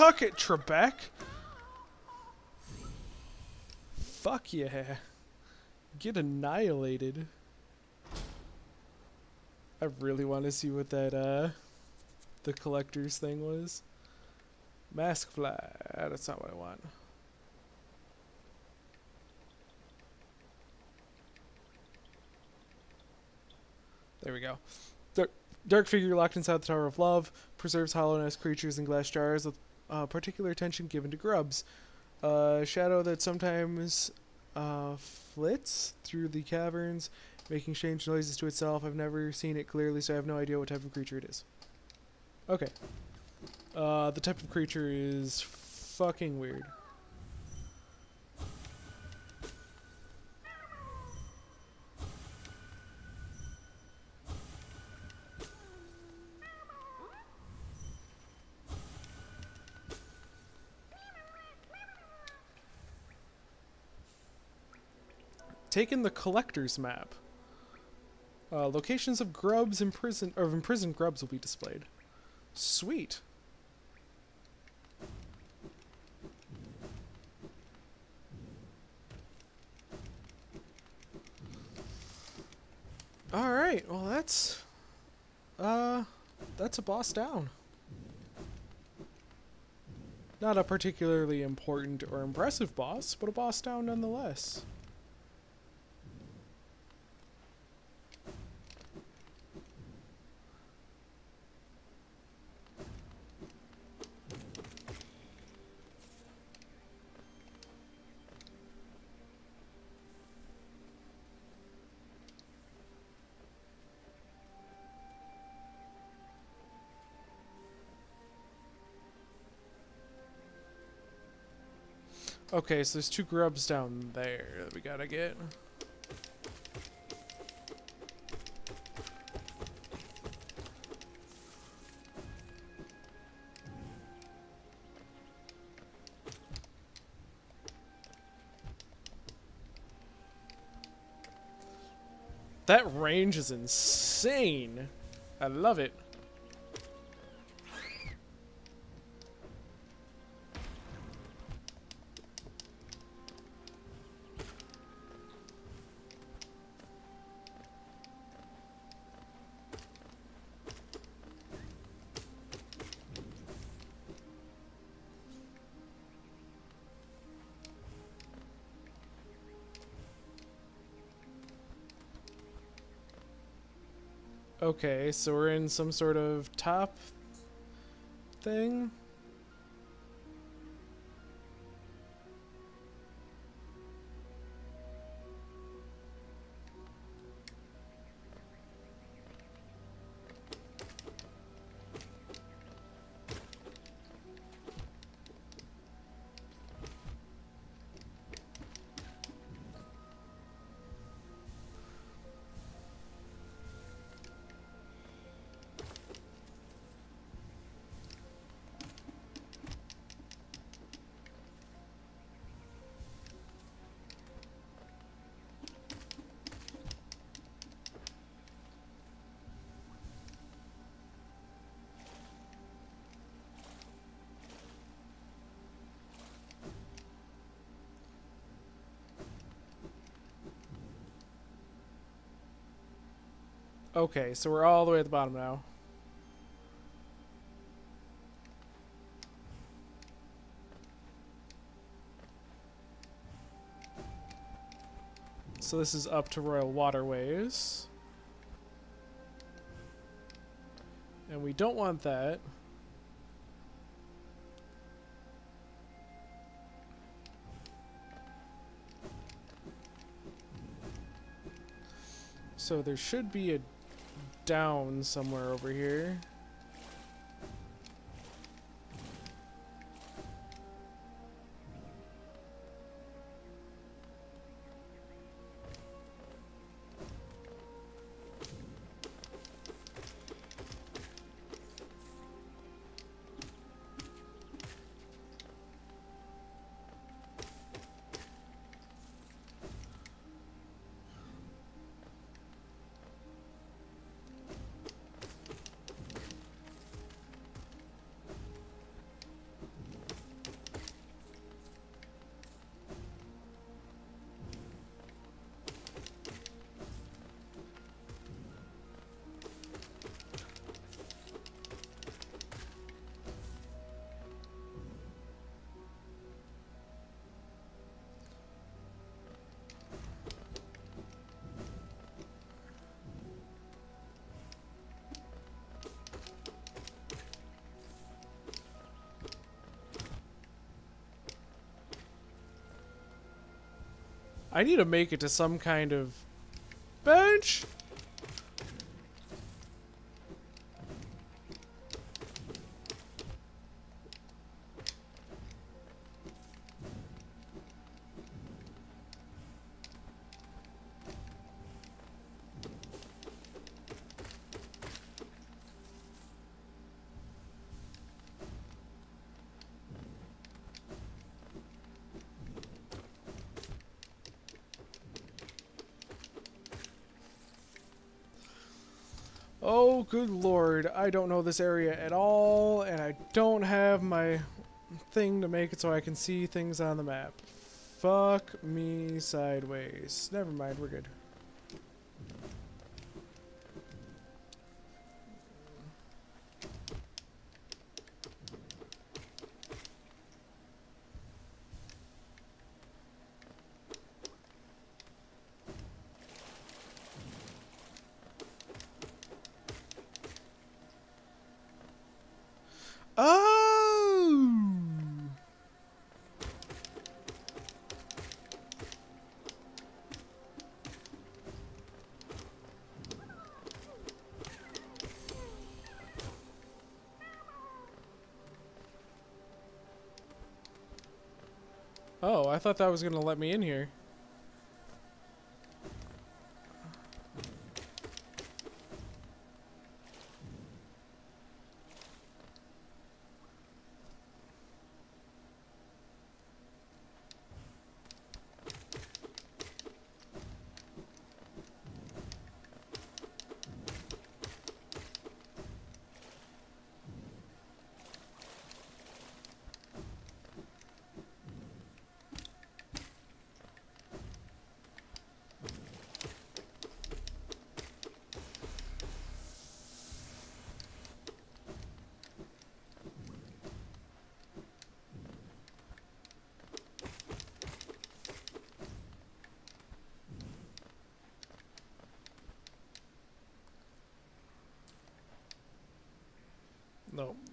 Suck it, Trebek. Fuck yeah. Get annihilated. I really want to see what that, uh, the collector's thing was. Mask fly. That's not what I want. There we go. Dark, dark figure locked inside the Tower of Love preserves Hallownest's creatures in glass jars with uh, particular attention given to grubs. Uh, shadow that sometimes uh, flits through the caverns, making strange noises to itself. I've never seen it clearly, so I have no idea what type of creature it is. Okay. Uh, the type of creature is fucking weird. Taken the collector's map. Uh, locations of grubs imprisoned of imprisoned grubs will be displayed. Sweet. All right. Well, that's uh that's a boss down. Not a particularly important or impressive boss, but a boss down nonetheless. Okay, so there's two grubs down there that we gotta get. That range is insane. I love it. Okay, so we're in some sort of top thing. Okay, so we're all the way at the bottom now. So this is up to Royal Waterways. And we don't want that. So there should be a down somewhere over here. I need to make it to some kind of bench. Oh, good lord. I don't know this area at all, and I don't have my thing to make it so I can see things on the map. Fuck me sideways. Never mind, we're good. Thought that was going to let me in here.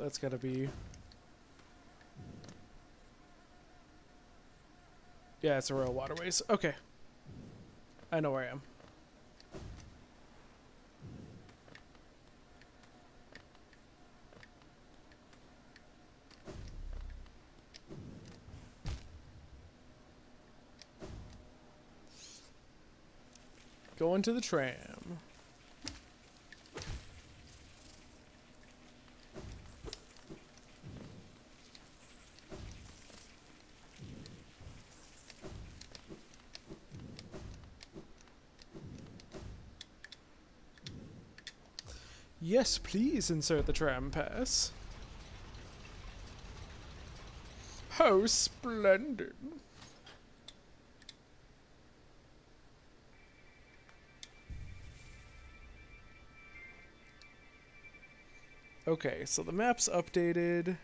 That's gotta be. Yeah, it's a Royal Waterways. Okay. I know where I am. Going to the tram. Yes, please insert the tram pass. How splendid. Okay, so the map's updated,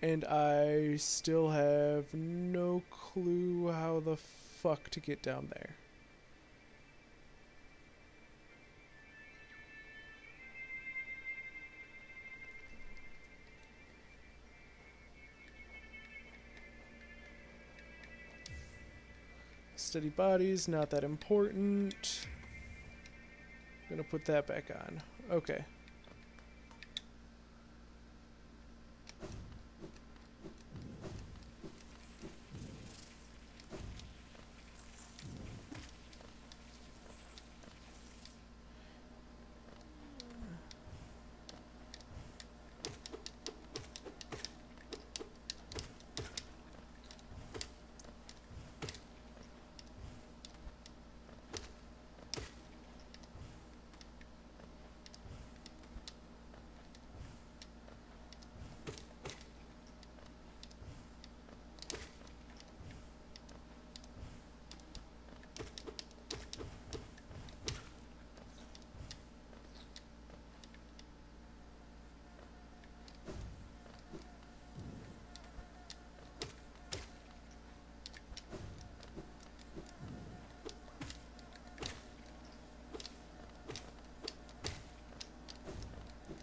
and I still have no clue how the fuck to get down there. Steady bodies, not that important. I'm gonna put that back on. Okay.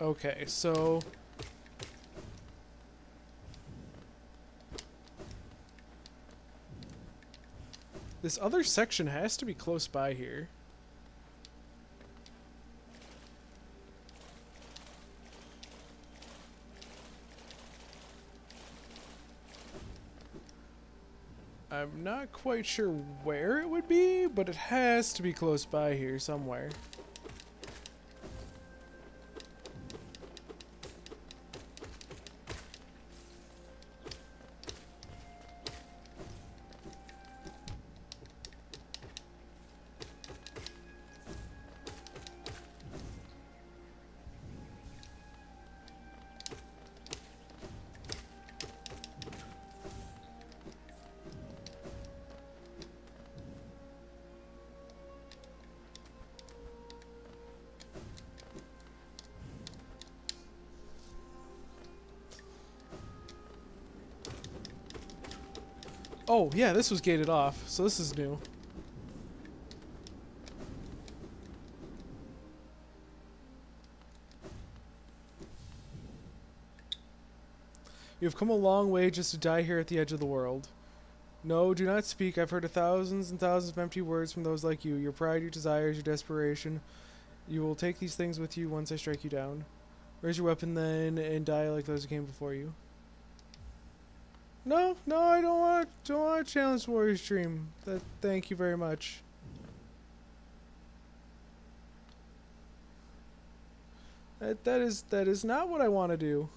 Okay, so This other section has to be close by here. I'm not quite sure where it would be, but it has to be close by here somewhere. Oh, yeah, this was gated off, so this is new. You have come a long way just to die here at the edge of the world. No, do not speak. I've heard a thousands and thousands of empty words from those like you. Your pride, your desires, your desperation. You will take these things with you once I strike you down. Raise your weapon then and die like those who came before you. No, no, I don't want don't want to challenge Warrior's Dream. That thank you very much. That that is that is not what I want to do.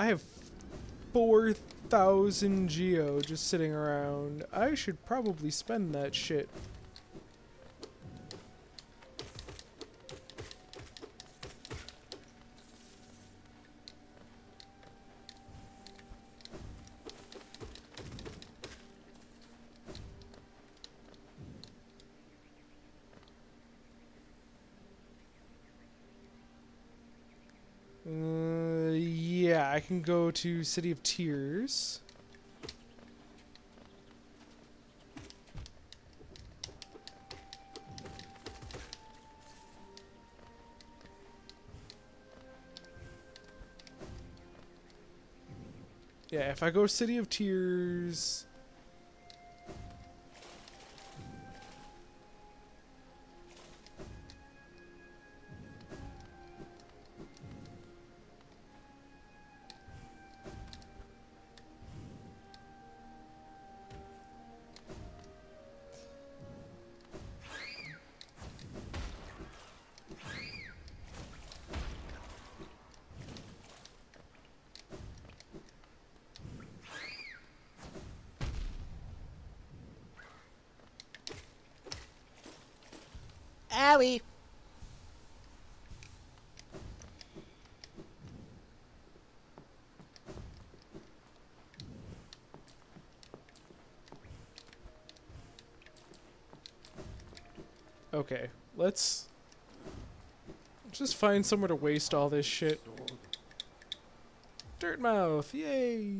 I have 4,000 geo just sitting around. I should probably spend that shit. Can go to City of Tears. Yeah, if I go City of Tears... Okay, let's just find somewhere to waste all this shit. Dirtmouth, yay!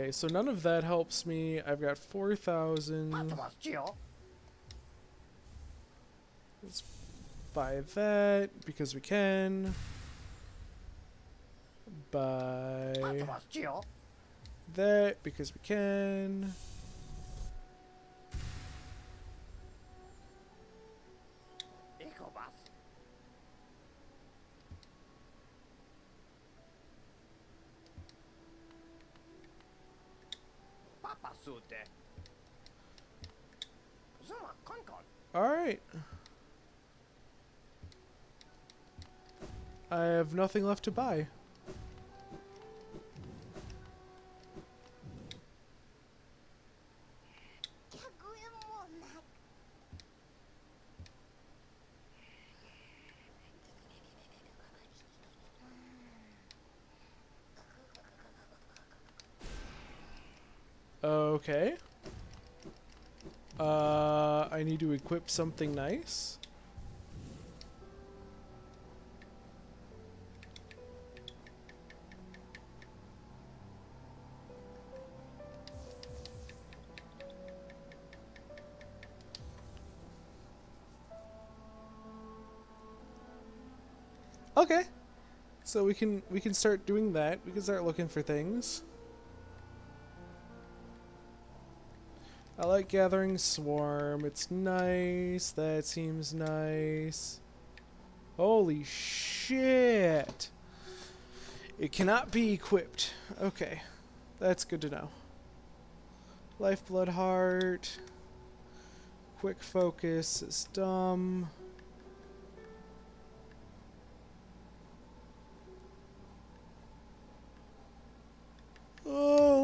Okay, so none of that helps me. I've got 4,000. Let's buy that because we can. Buy that because we can. Nothing left to buy. Okay. Uh, I need to equip something nice. Can we can start doing that. We can start looking for things. I like gathering swarm. It's nice. That seems nice. Holy shit. It cannot be equipped. Okay. That's good to know. Lifeblood heart. Quick focus is dumb.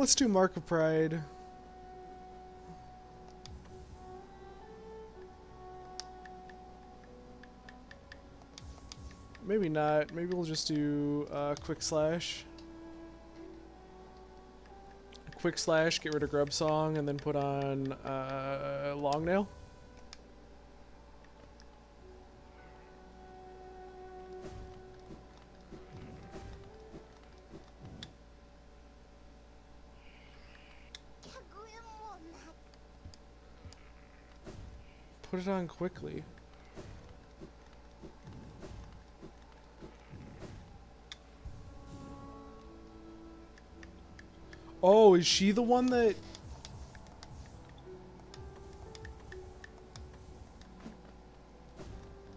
Let's do Mark of Pride. Maybe not. Maybe we'll just do uh, Quick Slash. Quick Slash, get rid of Grubsong, and then put on uh, Longnail. Put it on quickly. Oh, is she the one that...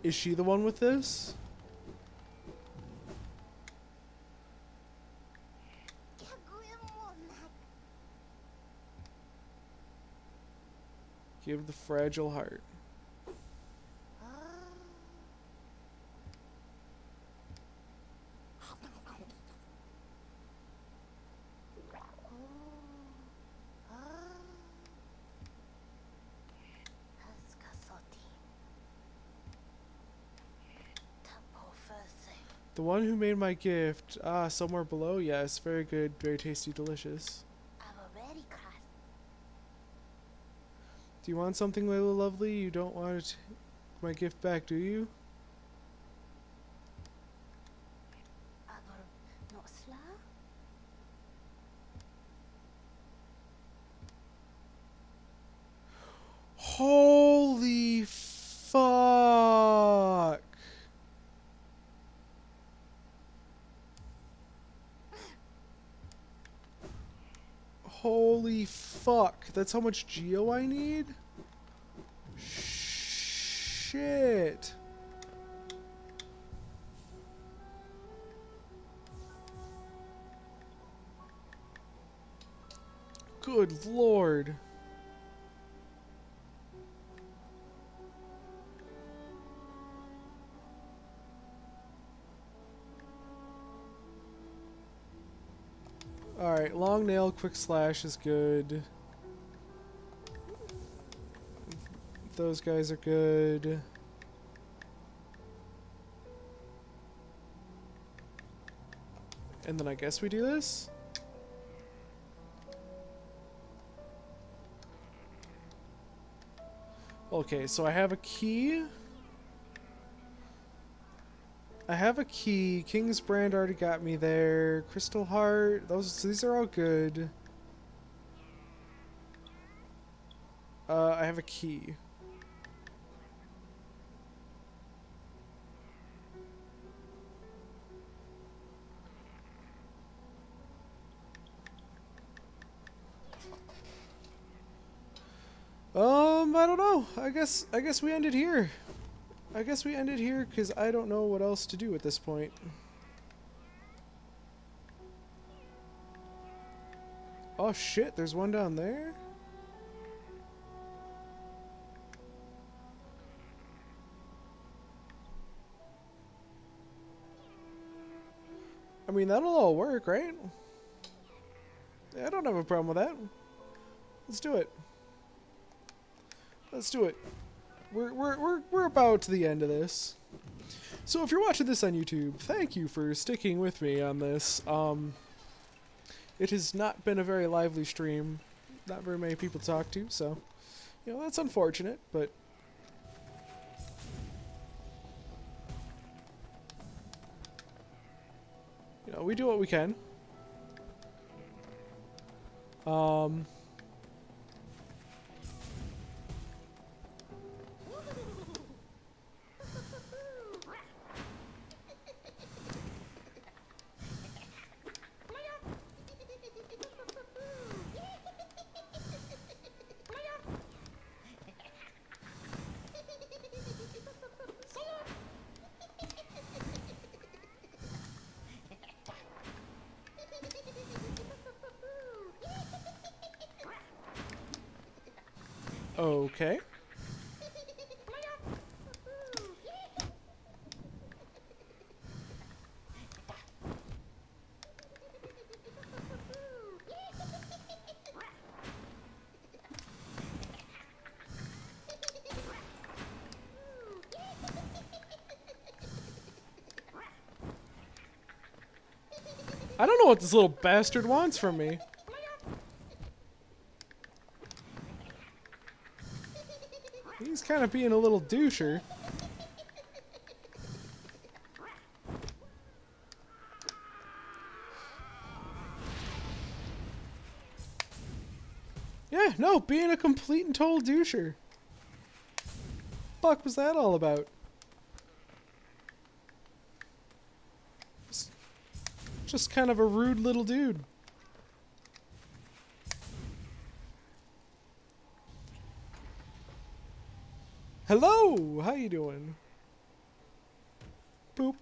Is she the one with this? Give the fragile heart. The one who made my gift. Ah, somewhere below? Yes, very good, very tasty, delicious. Do you want something, Layla Lovely? You don't want my gift back, do you? Holy fuck! Holy fuck. That's how much geo I need? Shit. Good lord. Alright, Longnail, quick slash is good. Those guys are good. And then I guess we do this? Okay, so I have a key. I have a key. King's Brand already got me there. Crystal Heart. Those these are all good. Uh, I have a key. I guess I guess we ended here. I guess we ended here because I don't know what else to do at this point. Oh shit, there's one down there? I mean, that'll all work, right? I don't have a problem with that. Let's do it. Let's do it. We're, we're, we're, we're about to the end of this. So if you're watching this on YouTube, thank you for sticking with me on this. Um, it has not been a very lively stream. Not very many people talk to, so You know, that's unfortunate, but you know, we do what we can. Um I don't know what this little bastard wants from me. He's kind of being a little doucher. Yeah, no, being a complete and total doucher. Fuck was that all about? Just kind of a rude little dude. Hello, how you doing? Boop.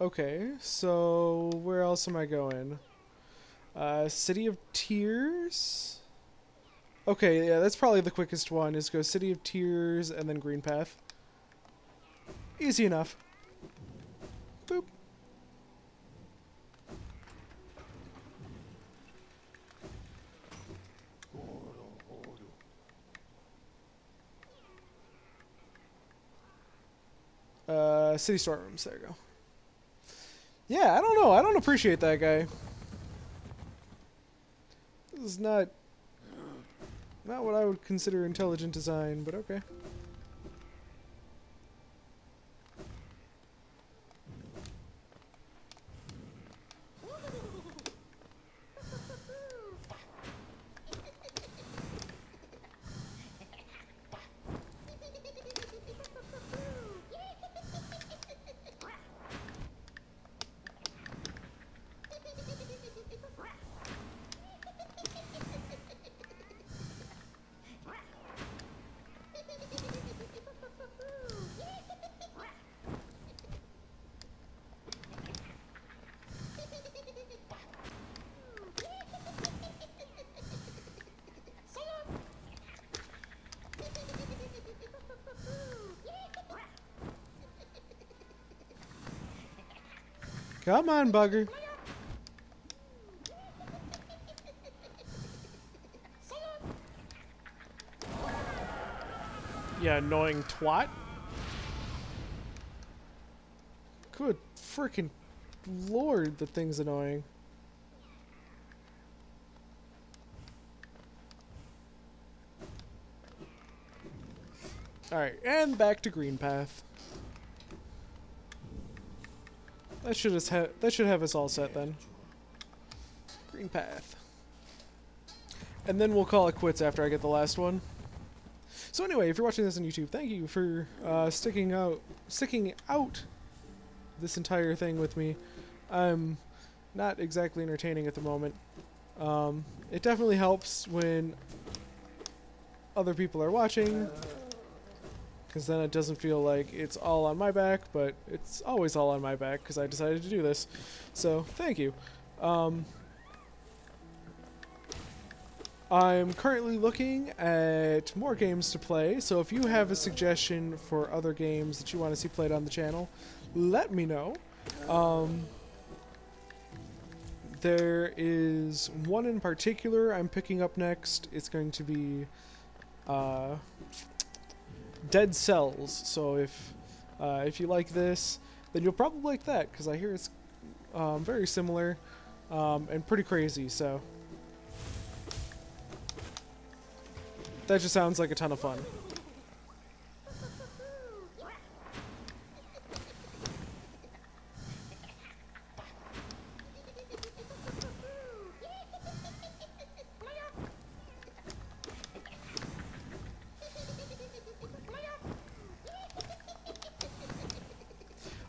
Okay, so where else am I going? Uh, City of Tears? Okay, yeah, that's probably the quickest one, is go City of Tears and then Greenpath. Easy enough. Boop. Uh, city storerooms. There you go. Yeah, I don't know. I don't appreciate that guy. This is not not what I would consider intelligent design, but okay. Come on, bugger. Yeah, annoying twat. Good freaking lord, the thing's annoying. Alright, and back to Greenpath. That should us ha that should have us all set then. Greenpath. And then we'll call it quits after I get the last one. So anyway, if you're watching this on YouTube, thank you for uh, sticking out sticking out this entire thing with me. I'm not exactly entertaining at the moment. Um, it definitely helps when other people are watching because then it doesn't feel like it's all on my back, but it's always all on my back because I decided to do this. So, thank you. Um, I'm currently looking at more games to play, so if you have a suggestion for other games that you want to see played on the channel, let me know. Um, there is one in particular I'm picking up next. It's going to be uh, Dead Cells. So if uh, if you like this, then you'll probably like that because I hear it's um, very similar um, and pretty crazy. So that just sounds like a ton of fun.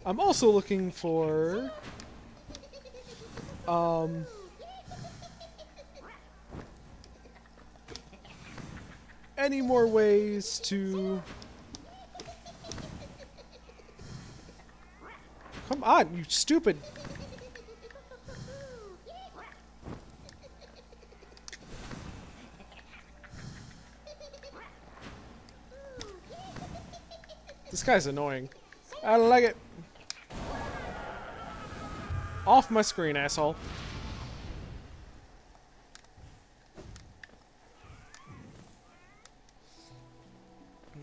I'm also looking for um any more ways to Come on, you stupid. This guy's annoying. I don't like it. Off my screen, asshole.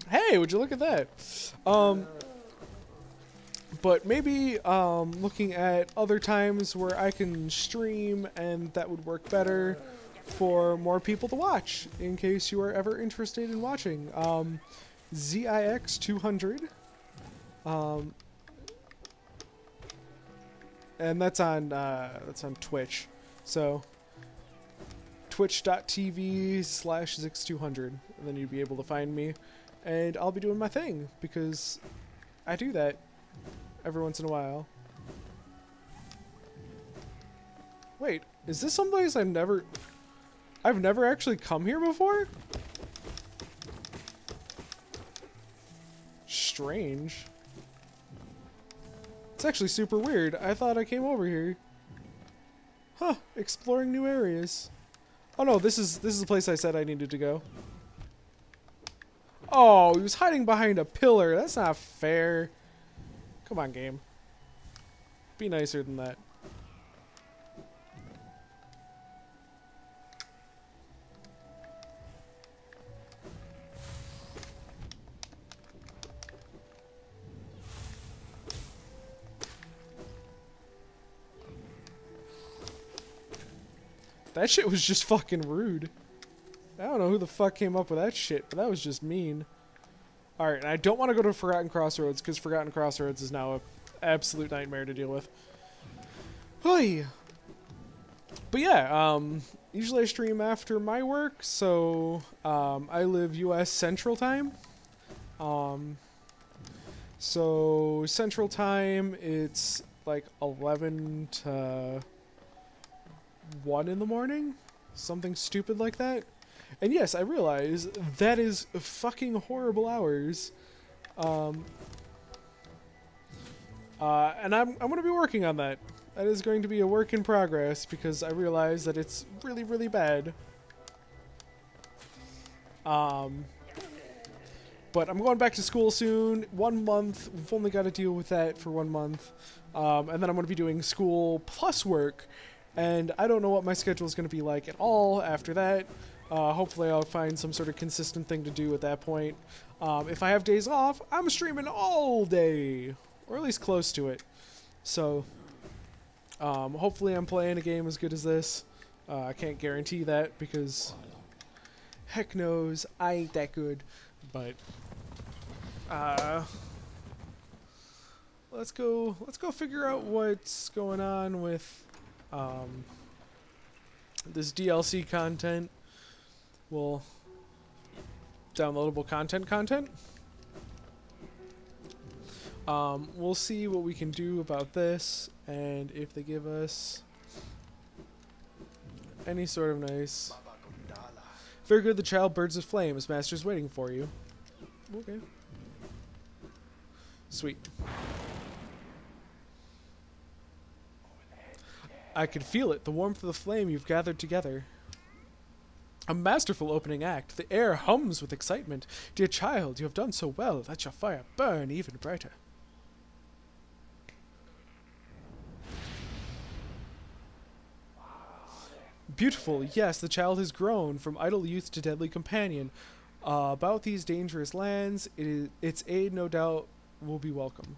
Hey, would you look at that? Um, but maybe um, looking at other times where I can stream and that would work better for more people to watch in case you are ever interested in watching. Um, ZIX200. Um, and that's on uh, that's on Twitch. So twitch.tv slash zix200 and then you'd be able to find me and I'll be doing my thing because I do that every once in a while. Wait, is this someplace I've never I've never actually come here before? Strange. It's actually super weird. I thought I came over here. Huh, exploring new areas. Oh no, this is this is the place I said I needed to go. Oh, he was hiding behind a pillar. That's not fair. Come on, game. Be nicer than that. That shit was just fucking rude. I don't know who the fuck came up with that shit, but that was just mean. Alright, and I don't want to go to Forgotten Crossroads, because Forgotten Crossroads is now a absolute nightmare to deal with. Hoi! But yeah, um, usually I stream after my work, so um, I live U.S. Central Time. Um, so Central Time, it's like 11 to 1 in the morning? Something stupid like that. And yes, I realize that is fucking horrible hours. Um, uh, and I'm, I'm going to be working on that. That is going to be a work in progress because I realize that it's really, really bad. Um, but I'm going back to school soon. One month. We've only got to deal with that for one month. Um, and then I'm going to be doing school plus work. And I don't know what my schedule is going to be like at all after that. Uh, hopefully I'll find some sort of consistent thing to do at that point. Um, if I have days off, I'm streaming all day. Or at least close to it. So, um, hopefully I'm playing a game as good as this. Uh, I can't guarantee that because heck knows I ain't that good. But, uh, let's go, let's go figure out what's going on with, um, this DLC content will downloadable content content. Um, we'll see what we can do about this, and if they give us any sort of nice... Very good, the child birds of flame. flames. Master's waiting for you. Okay. Sweet. I can feel it, the warmth of the flame you've gathered together. A masterful opening act. The air hums with excitement. Dear child, you have done so well. Let your fire burn even brighter. Beautiful. Yes, the child has grown from idle youth to deadly companion. Uh, about these dangerous lands, it is, its aid no doubt will be welcome.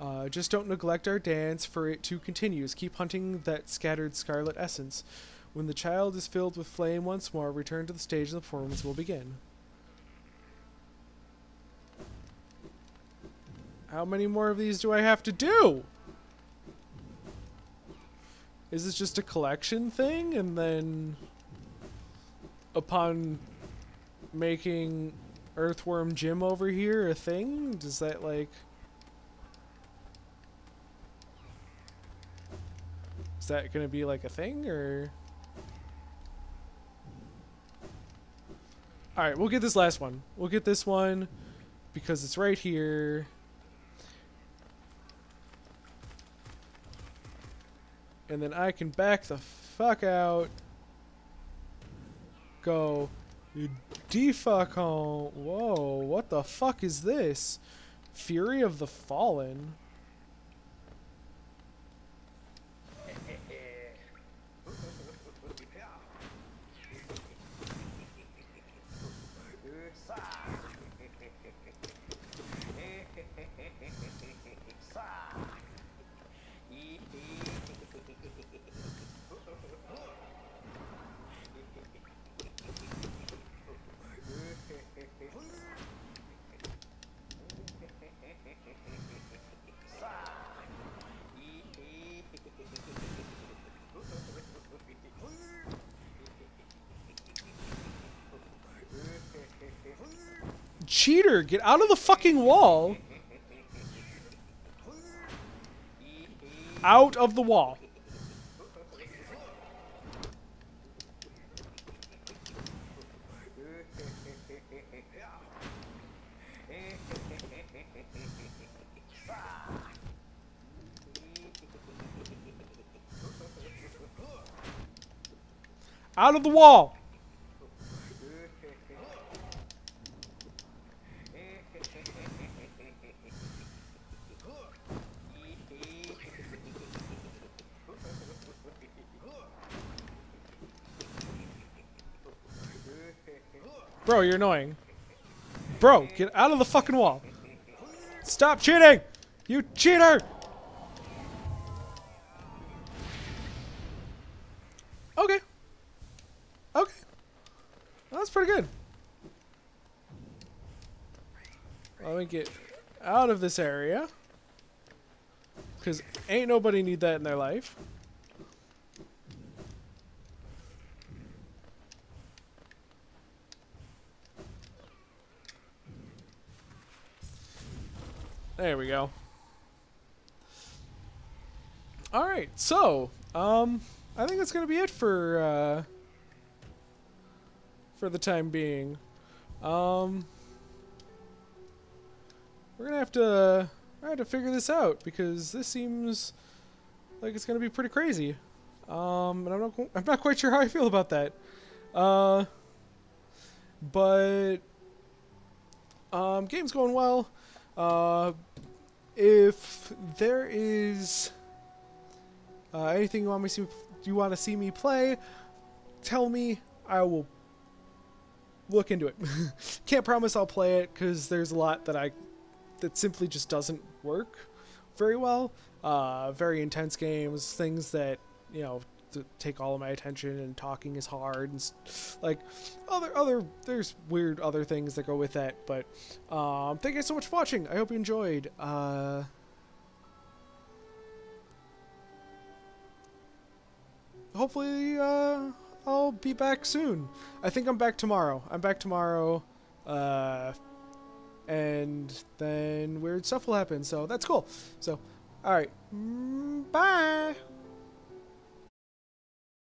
Uh, just don't neglect our dance, for it too continues. Keep hunting that scattered scarlet essence. When the child is filled with flame once more, return to the stage and the performance will begin. How many more of these do I have to do? Is this just a collection thing and then upon making Earthworm Jim over here a thing, does that like that going to be like a thing or All right, we'll get this last one. We'll get this one because it's right here. And then I can back the fuck out. Go defuck home. Whoa, what the fuck is this? Fury of the Fallen. Get out of the fucking wall. Out of the wall. Out of the wall. Bro, you're annoying. Bro, get out of the fucking wall. Stop cheating! You cheater! Okay. Okay. Well, that's pretty good. Let me get out of this area. Because ain't nobody need that in their life. There we go. All right, so um, I think that's gonna be it for uh, for the time being. Um, we're gonna have to have to figure this out because this seems like it's gonna be pretty crazy. Um, and I'm not I'm not quite sure how I feel about that. Uh, but um, game's going well. Uh, if there is uh, anything you want me to see, you want to see me play, tell me. I will look into it. Can't promise I'll play it because there's a lot that I that simply just doesn't work very well. Uh, very intense games, things that you know take all of my attention and talking is hard and like other other there's weird other things that go with that but um thank you so much for watching. I hope you enjoyed uh hopefully uh i'll be back soon. I think i'm back tomorrow. I'm back tomorrow uh and then weird stuff will happen. So that's cool. So all right. Mm, bye